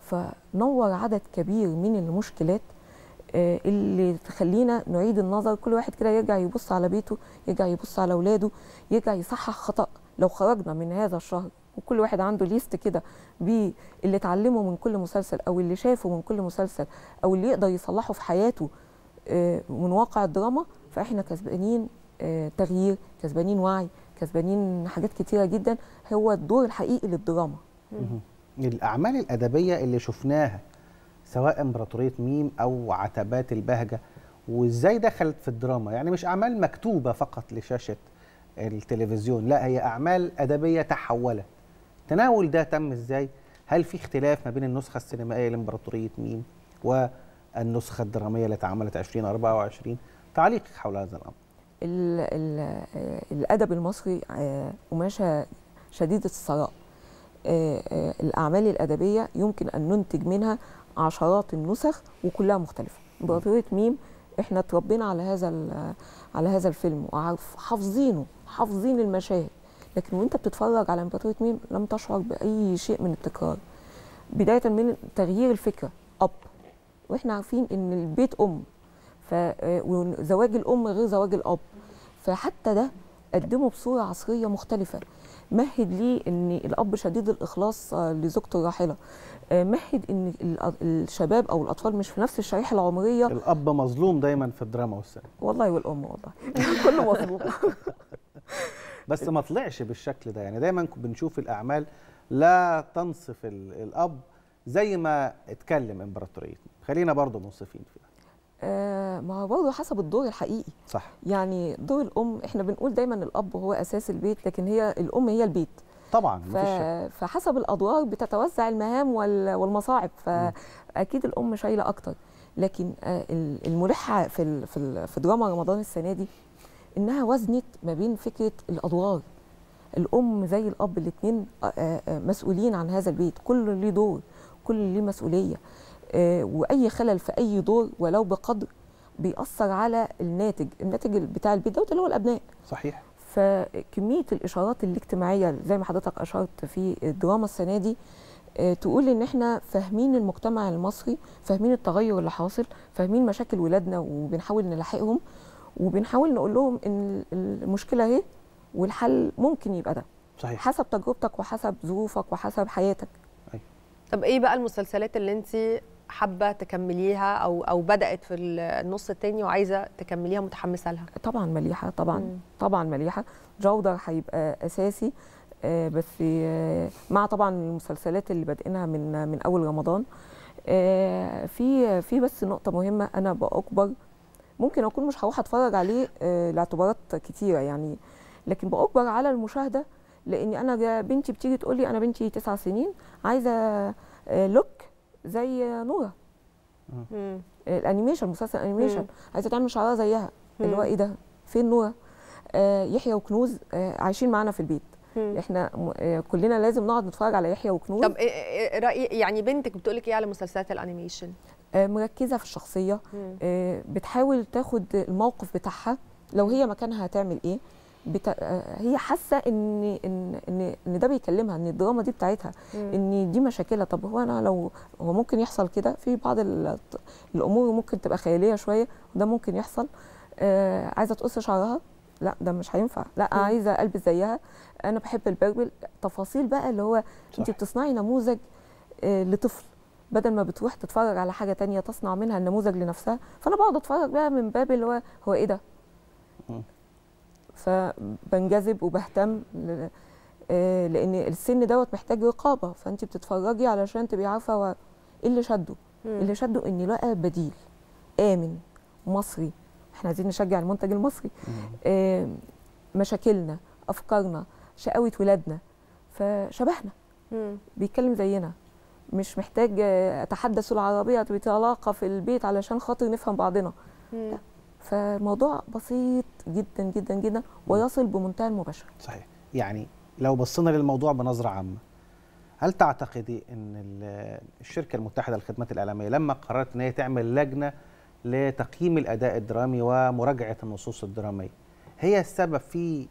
فنور عدد كبير من المشكلات اللي تخلينا نعيد النظر. كل واحد كده يرجع يبص على بيته يرجع يبص على أولاده يرجع يصحح خطأ لو خرجنا من هذا الشهر. وكل واحد عنده ليست كده باللي اتعلمه من كل مسلسل أو اللي شافه من كل مسلسل أو اللي يقدر يصلحه في حياته آه، من واقع الدراما فإحنا كسبانين آه، تغيير كسبانين وعي كسبانين حاجات كتيرة جدا هو الدور الحقيقي للدراما. مهم. الأعمال الأدبية اللي شفناها سواء إمبراطورية ميم أو عتبات البهجة وإزاي دخلت في الدراما؟ يعني مش أعمال مكتوبة فقط لشاشة التلفزيون لا هي أعمال أدبية تحولت. تناول ده تم إزاي؟ هل في اختلاف ما بين النسخة السينمائية لإمبراطورية ميم والنسخة الدرامية اللي اتعملت 2024 تعليقك حول هذا الأمر. ال ال آه، الأدب المصري آه، قماشة شديدة الثراء. آه، الأعمال الأدبية يمكن أن ننتج منها عشرات النسخ وكلها مختلفة. إمبراطورية ميم إحنا اتربينا على هذا على هذا الفيلم وعارف حافظينه حافظين المشاهد. لكن وانت بتتفرج على امبراطوريه ميم لم تشعر بأي شيء من التكرار بداية من تغيير الفكرة أب. وإحنا عارفين إن البيت أم. آه، وزواج الأم غير زواج الأب. فحتى ده قدمه بصورة عصرية مختلفة. مهد ليه إن الأب شديد الإخلاص آه، لزوجته الراحلة. آه، مهد إن ال- الشباب أو الأطفال مش في نفس الشريحة العمرية. الأب مظلوم دايما في الدراما والسينما. والله والأم والله. كله مظلوم. بس ما طلعش بالشكل ده. يعني دايما بنشوف الأعمال لا تنصف ال- الأب زي ما اتكلم امبراطوريتنا خلينا برضه منصفين فيها. آه ما هو برضه حسب الدور الحقيقي. صح. يعني دور الأم إحنا بنقول دايما الأب هو أساس البيت لكن هي الأم هي البيت. طبعا ف... فحسب الأدوار بتتوزع المهام وال... والمصاعب فاكيد الأم شايلة أكتر. لكن آه، ال- الملحة في ال... في ال... في دراما رمضان السنة دي إنها وزنت ما بين فكرة الادوار الأم زي الأب الاثنين مسؤولين عن هذا البيت. كل ليه دور كل ليه مسؤولية. آه، وأي خلل في أي دور ولو بقدر بيأثر على الناتج الناتج بتاع البيت دوت اللي هو الأبناء. صحيح. فكمية الإشارات الاجتماعية زي ما حضرتك أشرت في الدراما السنة دي آه، تقول إن إحنا فاهمين المجتمع المصري فاهمين التغير اللي حاصل فاهمين مشاكل ولادنا وبنحاول نلاحقهم. وبنحاول نقول لهم إن المشكلة أهي والحل ممكن يبقى ده. صحيح. حسب تجربتك وحسب ظروفك وحسب حياتك. طب إيه بقى المسلسلات اللي انت حابة تكمليها أو أو بدأت في النص التاني وعايزة تكمليها متحمسة لها؟ طبعا مليحة طبعا. مم. طبعا مليحة. جودر هيبقى أساسي. آه، بس آه، مع طبعا المسلسلات اللي بادئينها من من أول رمضان. آه، في في بس نقطة مهمة أنا باكبر ممكن أكون مش هروح أتفرج عليه آه، لاعتبارات كتيرة يعني. لكن بأكبر على المشاهدة لأني أنا بنتي بتيجي تقول لي أنا بنتي تسع سنين عايزة آه، لوك زي نوره ال animation مسلسل animation مم. عايزة تعمل شعرها زيها. اللي هو. إيه ده؟ فين نوره آه يحيى وكنوز آه عايشين معانا في البيت. مم. إحنا آه كلنا لازم نقعد نتفرج على يحيى وكنوز. طب رأي يعني بنتك بتقولك إيه على مسلسلات ال animation؟ آه مركزة في الشخصية. آه بتحاول تاخد الموقف بتاعها. لو هي مكانها هتعمل إيه؟ بت... آه هي حاسة إن إن إن إن ده بيكلمها إن الدراما دي بتاعتها مم. إن دي مشاكلها. طب هو أنا لو هو ممكن يحصل كده؟ في بعض ال- الأمور ممكن تبقى خيالية شوية وده ممكن يحصل. آه عايزة تقص شعرها؟ لا ده مش هينفع. لا مم. عايزة ألبس زيها. أنا بحب البربل تفاصيل بقى اللي هو انت بتصنعي نموذج آه لطفل. بدل ما بتروح تتفرج على حاجة تانية تصنع منها النموذج لنفسها فأنا بقعد أتفرج بقى من باب اللي هو هو إيه ده. فبنجذب وبهتم ل- آه، لأن السن دوت محتاج رقابة فانت بتتفرجي علشان تبقي عارفة إيه اللي شده. اللي شده إن لقى بديل آمن مصري. إحنا عايزين نشجع المنتج المصري. آه، مشاكلنا أفكارنا شقاوة ولادنا فشبهنا. بيتكلم زينا. مش محتاج أتحدث العربية بطلاقة في البيت علشان خاطر نفهم بعضنا. مم. فالموضوع بسيط جدا جدا جدا ويصل بمنتهى المباشرة. صحيح. يعني لو بصينا للموضوع بنظرة عامة هل تعتقدي إن ال- الشركة المتحدة للخدمات الإعلامية لما قررت إن هي تعمل لجنة لتقييم الأداء الدرامي ومراجعة النصوص الدرامية هي السبب في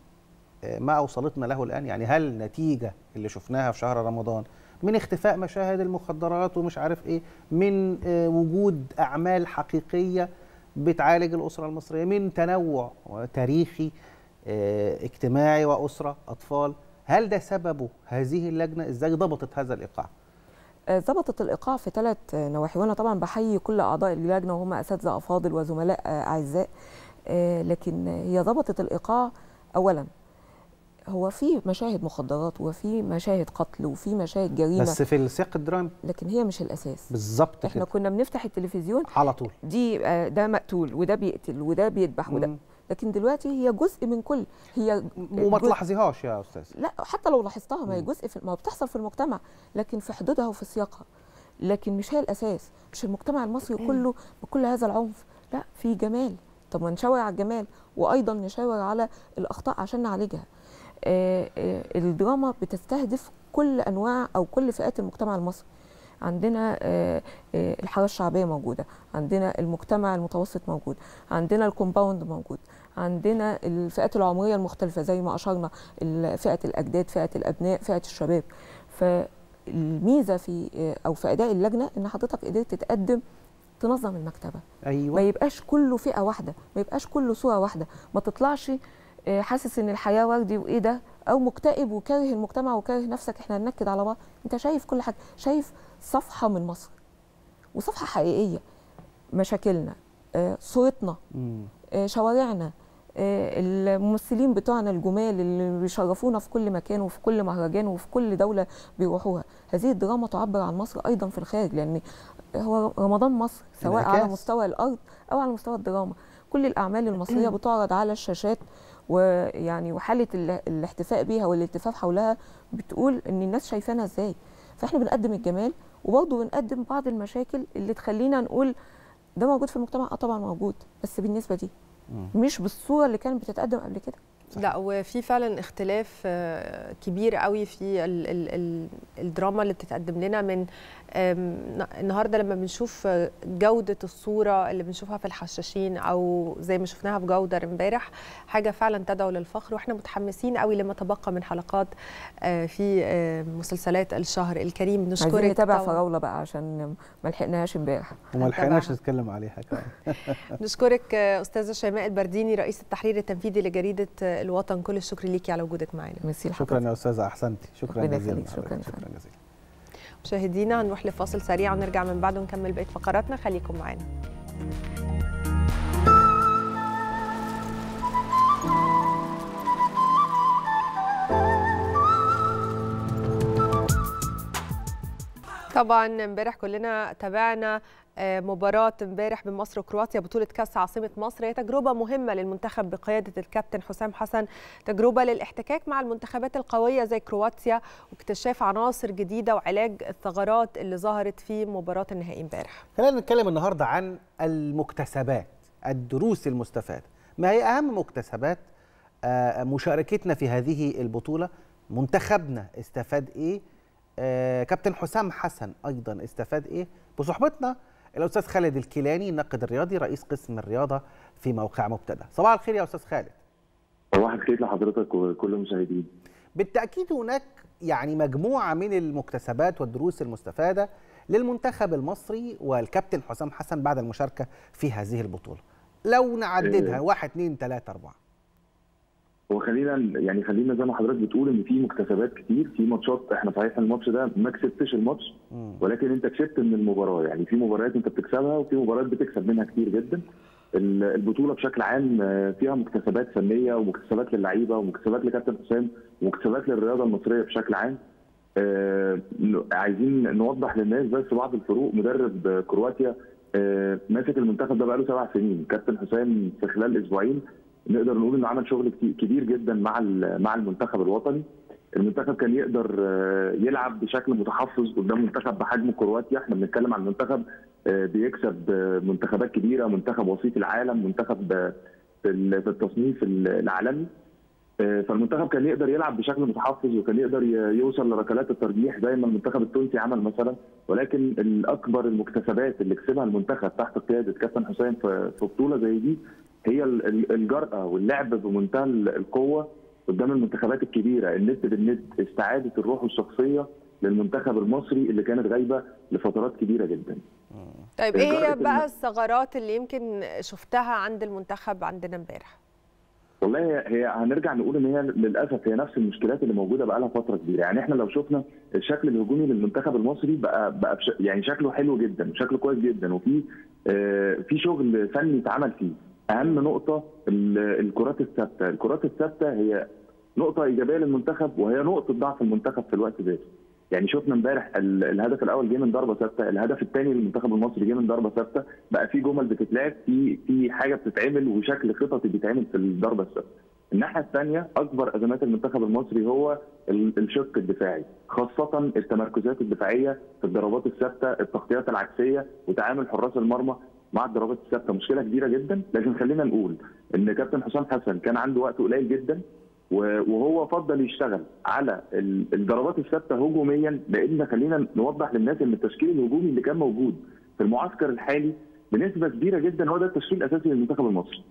ما أوصلتنا له الآن؟ يعني هل النتيجة اللي شفناها في شهر رمضان من اختفاء مشاهد المخدرات ومش عارف إيه من آه، وجود أعمال حقيقية بتعالج الأسرة المصرية من تنوع تاريخي آه، اجتماعي وأسرة أطفال. هل ده سببه؟ هذه اللجنة إزاي ضبطت هذا الإيقاع؟ آه، ظبطت الإيقاع في ثلاث نواحي وأنا طبعا بحيي كل أعضاء اللجنة وهم أساتذة أفاضل وزملاء أعزاء. لكن هي ضبطت الإيقاع اولا هو في مشاهد مخدرات وفي مشاهد قتل وفي مشاهد جريمة. بس في السياق الدرامي لكن هي مش الأساس. بالظبط إحنا كده كنا بنفتح التلفزيون على طول. دي آه، ده مقتول وده بيقتل وده بيذبح وده. لكن دلوقتي هي جزء من كل هي وما تلاحظيهاش يا أستاذ. لا حتى لو لاحظتها ما هي. جزء في ما هو بتحصل في المجتمع لكن في حدودها وفي سياقها. لكن مش هي الأساس. مش المجتمع المصري كله بكل هذا العنف. لا في جمال. طب ما نشاور على الجمال. وأيضا نشاور على الأخطاء عشان نعالجها. الدراما بتستهدف كل أنواع أو كل فئات المجتمع المصري. عندنا آه، آه، الحاره الشعبية موجودة عندنا المجتمع المتوسط موجود عندنا الكومباوند موجود عندنا الفئات العمرية المختلفة زي ما أشرنا فئة الأجداد فئة الأبناء فئة الشباب. فالميزة في آه، أو في أداء اللجنة إن حضرتك قدرت تقدم تنظم المكتبة. أيوه. ما يبقاش كله فئة واحدة ما يبقاش كله صورة واحدة. ما تطلعش آه، حاسس إن الحياة وردي وإيه ده أو مكتئب وكاره المجتمع وكاره نفسك إحنا هننكد على بعض أنت شايف كل حاجة شايف صفحة من مصر وصفحة حقيقية مشاكلنا آه، صورتنا. آه، شوارعنا آه، الممثلين بتوعنا الجمال اللي بيشرفونا في كل مكان وفي كل مهرجان وفي كل دولة بيروحوها هذه الدراما تعبر عن مصر أيضا في الخارج لأن هو رمضان مصر سواء على. مستوى الأرض أو على مستوى الدراما كل الأعمال المصرية بتعرض على الشاشات ويعني وحاله ال- الاحتفاء بيها والالتفاف حولها بتقول إن الناس شايفانا إزاي. فإحنا بنقدم الجمال وبرضه بنقدم بعض المشاكل اللي تخلينا نقول ده موجود في المجتمع. آه طبعا موجود بس بالنسبة دي مش بالصورة اللي كانت بتتقدم قبل كده. لا وفي فعلا اختلاف آه، كبير قوي في ال ال ال الدراما اللي بتتقدم لنا من النهارده لما بنشوف جودة الصورة اللي بنشوفها في الحشاشين أو زي ما شفناها في جودر امبارح حاجة فعلا تدعو للفخر وإحنا متحمسين قوي لما تبقى من حلقات آه، في آه، مسلسلات الشهر الكريم. عايزين نشكرك نتابع طبعاً. فراوله بقى عشان ما لحقناهاش امبارح. وما لحقناش نتكلم عليها كمان. نشكرك آه، أستاذة شيماء البرديني رئيس التحرير التنفيذي لجريدة الوطن. كل الشكر ليكي على وجودك ميرسي شكرا يا أستاذة أحسنتي. شكرا جزيلا. شكرا جزيلا. مشاهدينا هنروح لفاصل سريع ونرجع من بعده نكمل بقية فقراتنا. خليكم معانا. طبعا امبارح كلنا تابعنا مباراة امبارح بين مصر وكرواتيا بطولة كأس عاصمة مصر. هي تجربة مهمة للمنتخب بقيادة الكابتن حسام حسن تجربة للاحتكاك مع المنتخبات القوية زي كرواتيا واكتشاف عناصر جديدة وعلاج الثغرات اللي ظهرت في مباراة النهائي امبارح. خلينا نتكلم النهارده عن المكتسبات الدروس المستفادة. ما هي أهم مكتسبات آه، مشاركتنا في هذه البطولة؟ منتخبنا استفاد إيه؟ آه، كابتن حسام حسن أيضا استفاد إيه؟ بصحبتنا الأستاذ خالد الكيلاني الناقد الرياضي رئيس قسم الرياضة في موقع مبتدأ. صباح الخير يا أستاذ خالد. صباح الخير لحضرتك وكل المشاهدين. بالتأكيد هناك يعني مجموعة من المكتسبات والدروس المستفادة للمنتخب المصري والكابتن حسام حسن بعد المشاركة في هذه البطولة. لو نعددها 1 2 3 4 هو خلينا يعني خلينا زي ما حضرتك بتقول إن في مكتسبات كتير في ماتشات إحنا صحيح الماتش ده ما كسبتش الماتش ولكن أنت كسبت من المباراة. يعني في مباريات أنت بتكسبها وفي مباريات بتكسب منها كتير جدا. البطولة بشكل عام فيها مكتسبات فنيه ومكتسبات للعيبة ومكتسبات لكابتن حسام ومكتسبات للرياضة المصرية بشكل عام. آه عايزين نوضح للناس بس بعض الفروق. مدرب كرواتيا آه ماسك المنتخب ده بقاله سبع سنين. كابتن حسام في خلال أسبوعين نقدر نقول إنه عمل شغل كبير جدا مع مع المنتخب الوطني. المنتخب كان يقدر آه، يلعب بشكل متحفظ قدام منتخب بحجم كرواتيا. إحنا بنتكلم عن منتخب آه، بيكسب آه، منتخبات كبيرة منتخب وسيط العالم منتخب في ال- في التصنيف ال- العالمي. فالمنتخب كان يقدر يلعب بشكل متحفظ وكان يقدر يوصل لركلات الترجيح زي ما المنتخب التونسي عمل مثلا ولكن الأكبر المكتسبات اللي كسبها المنتخب تحت قيادة كابتن حسام في بطوله زي دي هي ال- ال- الجرأة واللعب بمنتهى ال- القوة قدام المنتخبات الكبيرة. الند بالند استعادة الروح الشخصية للمنتخب المصري اللي كانت غايبة لفترات كبيرة جدا. طيب إيه هي بقى الثغرات اللي يمكن شفتها عند المنتخب عندنا امبارح؟ والله هي هنرجع نقول إن هي للأسف هي نفس المشكلات اللي موجودة بقى لها فترة كبيرة. يعني إحنا لو شفنا الشكل الهجومي للمنتخب المصري بقى بقى بش يعني شكله حلو جدا وشكله كويس جدا وفي آه، في شغل فني اتعمل فيه. أهم نقطة ال- الكرات الثابتة. الكرات الثابتة هي نقطة إيجابية للمنتخب وهي نقطة ضعف المنتخب في الوقت ذاته. يعني شفنا امبارح ال- الهدف الأول جه من ضربة ثابتة الهدف الثاني للمنتخب المصري جه من ضربة ثابتة بقى في جمل بتتلعب في في حاجة بتتعمل وشكل خططي بيتعمل في الضربة الثابتة. الناحية الثانية أكبر أزمات المنتخب المصري هو ال- الشق الدفاعي خاصة التمركزات الدفاعية في الضربات الثابتة التغطيات العكسية وتعامل حراس المرمى مع الضربات الثابتة. مشكلة كبيرة جدا لكن خلينا نقول إن كابتن حسام حسن كان عنده وقت قليل جدا وهو فضل يشتغل على ال- الضربات الثابتة هجوميا لأن خلينا نوضح للناس إن التشكيل الهجومي اللي كان موجود في المعسكر الحالي بنسبة كبيرة جدا هو ده التشكيل الأساسي للمنتخب المصري.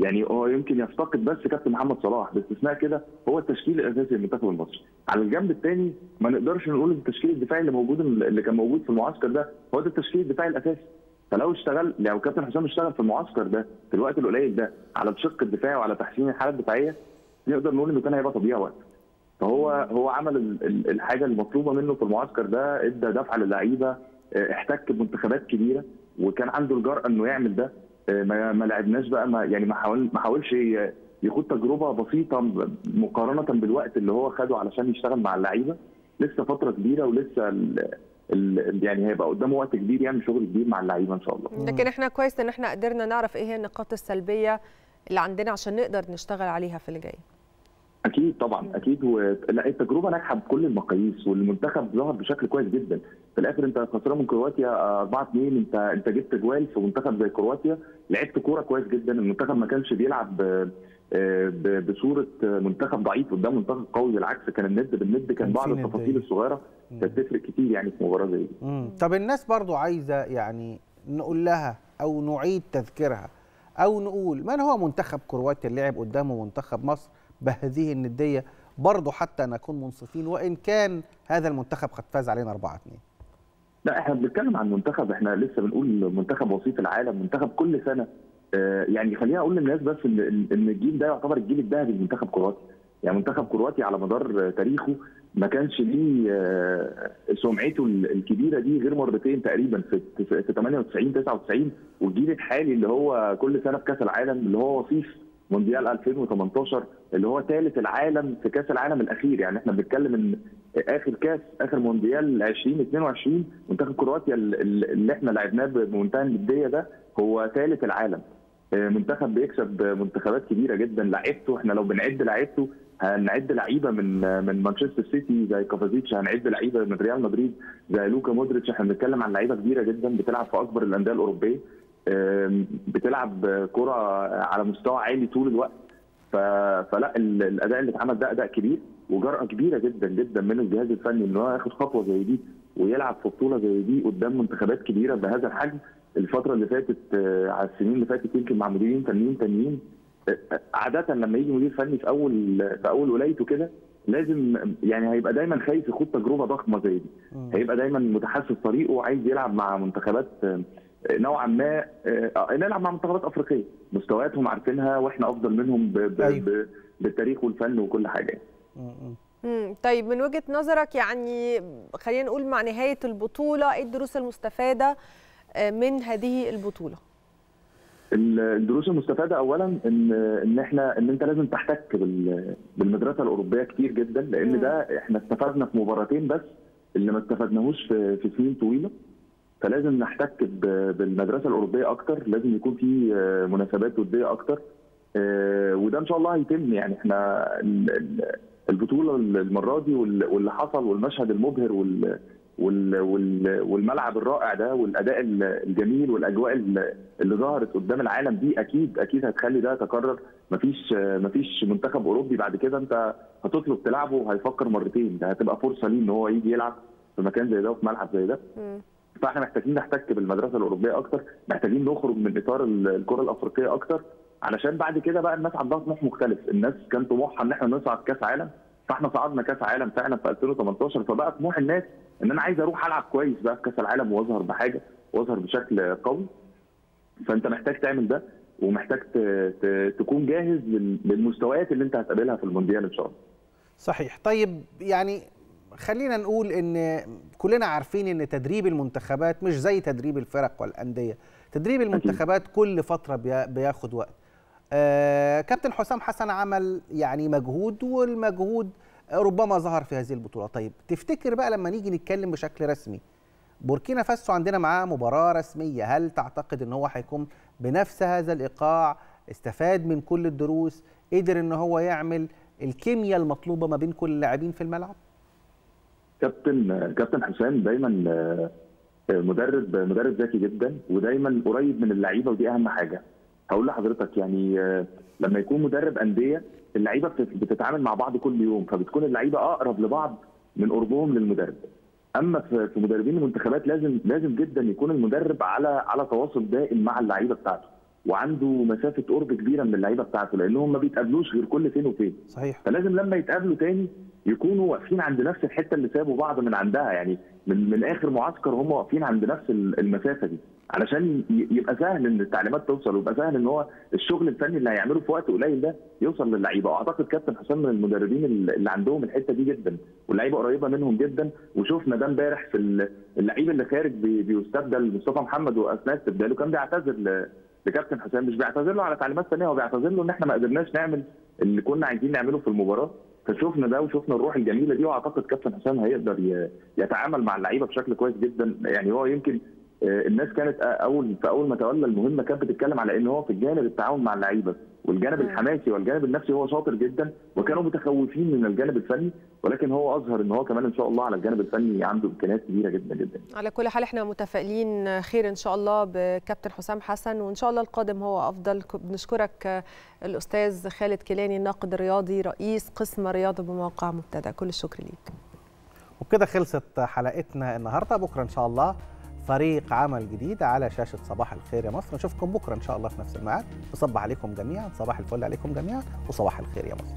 يعني هو يمكن يفتقد بس كابتن محمد صلاح باستثناء كده هو التشكيل الأساسي للمنتخب المصري. على الجنب الثاني ما نقدرش نقول التشكيل الدفاعي اللي موجود اللي كان موجود في المعسكر ده هو ده التشكيل الدفاعي الأساسي. فلو اشتغل لو كابتن حسام اشتغل في المعسكر ده في الوقت القليل ده على الشق الدفاعي وعلى تحسين الحالة الدفاعية نقدر نقول إنه كان هيبقى تضييع وقت. فهو هو عمل ال- ال- الحاجة المطلوبة منه في المعسكر ده إدى دفعة للعيبة آه، احتك بمنتخبات كبيرة وكان عنده الجرأة إنه يعمل ده. آه، ما ما لعبناش بقى ما يعني ما حاول ما حاولش يخوض تجربة بسيطة مقارنة بالوقت اللي هو خده علشان يشتغل مع اللعيبة. لسه فترة كبيرة ولسه ال ال يعني هيبقى قدامه وقت كبير يعمل شغل كبير مع اللعيبة إن شاء الله. لكن إحنا كويس إن إحنا قدرنا نعرف إيه هي النقاط السلبية اللي عندنا عشان نقدر نشتغل عليها في اللي جاي. أكيد طبعا أكيد. و... لا التجربة ناجحة بكل المقاييس والمنتخب ظهر بشكل كويس جدا. في الآخر أنت خسران من كرواتيا 4 2 أنت أنت جبت جوال في منتخب زي كرواتيا. لعبت كورة كويس جدا. المنتخب ما كانش بيلعب آه، آه، ب- بصورة آه، منتخب ضعيف قدام منتخب قوي. بالعكس كان الند بالند كان بعض التفاصيل. الصغيرة كانت تفرق كتير يعني في مباراة زي دي. طب الناس برضو عايزة يعني نقول لها أو نعيد تذكيرها أو نقول من هو منتخب كرواتيا اللي لعب قدامه منتخب مصر؟ بهذه الندية برضو حتى نكون منصفين وإن كان هذا المنتخب قد فاز علينا 4 2 لا إحنا بنتكلم عن منتخب إحنا لسه بنقول منتخب وصيف العالم منتخب كل سنة. آه، يعني خليني أقول للناس بس إن الجيل ده يعتبر الجيل الذهبي لمنتخب كرواتيا. يعني منتخب كرواتيا على مدار تاريخه ما كانش ليه آه، سمعته ال- الكبيرة دي غير مرتين تقريبا في 98 99 والجيل الحالي اللي هو كل سنة في كأس العالم اللي هو وصيف مونديال 2018 اللي هو ثالث العالم في كأس العالم الأخير. يعني إحنا بنتكلم إن آخر كأس آخر مونديال 2022 منتخب كرواتيا ال- ال- اللي إحنا لعبناه بمنتهى الجديه ده هو ثالث العالم. آه، منتخب بيكسب منتخبات كبيرة جدا لعيبته إحنا لو بنعد لعيبته هنعد لعيبة من من مانشستر سيتي زي كوفازيتش هنعد لعيبة من ريال مدريد زي لوكا مودريتش. إحنا بنتكلم عن لعيبة كبيرة جدا بتلعب في أكبر الأندية الأوروبية. بتلعب كرة على مستوى عالي طول الوقت. فلا ال- الأداء اللي اتعمل ده أداء كبير وجرأة كبيرة جدا جدا من الجهاز الفني إن هو ياخد خطوة زي دي ويلعب في بطولة زي دي قدام منتخبات كبيرة بهذا الحجم. الفترة اللي فاتت آه، على السنين اللي فاتت يمكن مع مديرين فنيين تانيين آه، آه، عادة لما يجي مدير فني في أول في أول ولايته كده لازم يعني هيبقى دايما خايف يخوض تجربة ضخمة زي دي. هيبقى دايما متحسس طريقه وعايز يلعب مع منتخبات نوعا ما آه، نلعب مع منتخبات أفريقية. مستوياتهم عارفينها وإحنا أفضل منهم ب... ب... ب... بالتاريخ والفن وكل حاجة. مم. طيب من وجهة نظرك يعني خلينا نقول مع نهاية البطولة إيه الدروس المستفادة آه، من هذه البطولة؟ الدروس المستفادة اولا إن إن إحنا إن أنت لازم تحتك بال- بالمدرسة الأوروبية كتير جدا لأن ده إحنا استفدنا في مباراتين بس اللي ما استفدناهوش في في سنين طويلة. فلازم نحتك بالمدرسة الأوروبية أكتر لازم يكون في آه، مناسبات وديه أكتر آه، وده إن شاء الله هيتم يعني. إحنا ال- ال- البطولة المرة دي وال- واللي حصل والمشهد المبهر وال وال وال والملعب الرائع ده والأداء ال- الجميل والأجواء ال- اللي ظهرت قدام العالم دي أكيد أكيد هتخلي ده يتكرر. مفيش مفيش منتخب أوروبي بعد كده أنت هتطلب تلعبه هيفكر مرتين. ده هتبقى فرصة ليه إن هو يجي يلعب في مكان زي ده وفي ملعب زي ده. فاحنا محتاجين نحتك بالمدرسة الأوروبية أكتر محتاجين نخرج من إطار ال- الكرة الأفريقية أكتر. علشان بعد كده بقى الناس عندها طموح مختلف. الناس كان طموحها إن إحنا نصعد كأس عالم فإحنا صعدنا كأس عالم فعلا في 2018 فبقى طموح الناس إن أنا عايز أروح ألعب كويس بقى في كأس العالم وأظهر بحاجة وأظهر بشكل قوي. فأنت محتاج تعمل ده ومحتاج تكون جاهز لل- للمستويات اللي أنت هتقابلها في المونديال إن شاء الله. صحيح. طيب يعني خلينا نقول إن كلنا عارفين إن تدريب المنتخبات مش زي تدريب الفرق والأندية. تدريب المنتخبات كل فترة بي- بياخد وقت. آه كابتن حسام حسن عمل يعني مجهود والمجهود ربما ظهر في هذه البطولة. طيب تفتكر بقى لما نيجي نتكلم بشكل رسمي بوركينا فاسو عندنا معاه مباراة رسمية هل تعتقد إن هو هيكون بنفس هذا الإيقاع استفاد من كل الدروس قدر إن هو يعمل الكيمياء المطلوبة ما بين كل اللاعبين في الملعب؟ كابتن كابتن حسام دايما آه، مدرب مدرب ذكي جدا ودايما قريب من اللعيبة ودي أهم حاجة. هقول لحضرتك يعني آه، لما يكون مدرب أندية اللعيبة بتت- بتتعامل مع بعض كل يوم فبتكون اللعيبة أقرب لبعض من قربهم للمدرب. أما في في مدربين المنتخبات لازم لازم جدا يكون المدرب على على تواصل دائم مع اللعيبة بتاعته وعنده مسافة قرب كبيرة من اللعيبة بتاعته لأنهم ما بيتقابلوش غير كل فين وفين. صحيح. فلازم لما يتقابلوا تاني يكونوا واقفين عند نفس الحتة اللي سابوا بعض من عندها. يعني من من آخر معسكر هم واقفين عند نفس ال- المسافة دي. علشان يبقى سهل إن التعليمات توصل ويبقى سهل إن هو الشغل الفني اللي هيعمله في وقت قليل ده يوصل للعيبة. وأعتقد كابتن حسام من المدربين اللي عندهم الحتة دي جدا واللعيبة قريبة منهم جدا. وشفنا ده امبارح في ال- اللعيب اللي خارج بي- بيستبدل مصطفى محمد وأثناء استبداله. كان بيعتذر لكابتن حسام مش بيعتذر له على تعليمات ثانية هو بيعتذر له إن إحنا ما قدرناش نعمل اللي كنا عايزين نعمله في المباراة. فشفنا ده وشفنا الروح الجميلة دي وأعتقد كابتن حسام هيقدر يتعامل مع اللعيبة بشكل كويس جدا. يعني هو يمكن الناس كانت اول في أول ما تولى المهمة كانت بتتكلم على إن هو في الجانب التعاون مع اللعيبة. والجانب الحماسي والجانب النفسي هو شاطر جدا وكانوا متخوفين من الجانب الفني ولكن هو أظهر إن هو كمان إن شاء الله على الجانب الفني عنده إمكانيات كبيرة جدا جدا. على كل حال إحنا متفائلين خير إن شاء الله بكابتن حسام حسن وإن شاء الله القادم هو أفضل. بنشكرك آه، الأستاذ خالد كيلاني الناقد الرياضي رئيس قسم رياضة بموقع مبتدأ. كل الشكر ليك. وبكده خلصت حلقتنا النهارده بكرة إن شاء الله فريق عمل جديد على شاشة صباح الخير يا مصر. نشوفكم بكرة إن شاء الله في نفس الميعاد. نصبح عليكم جميعا. صباح الفل عليكم جميعا. وصباح الخير يا مصر.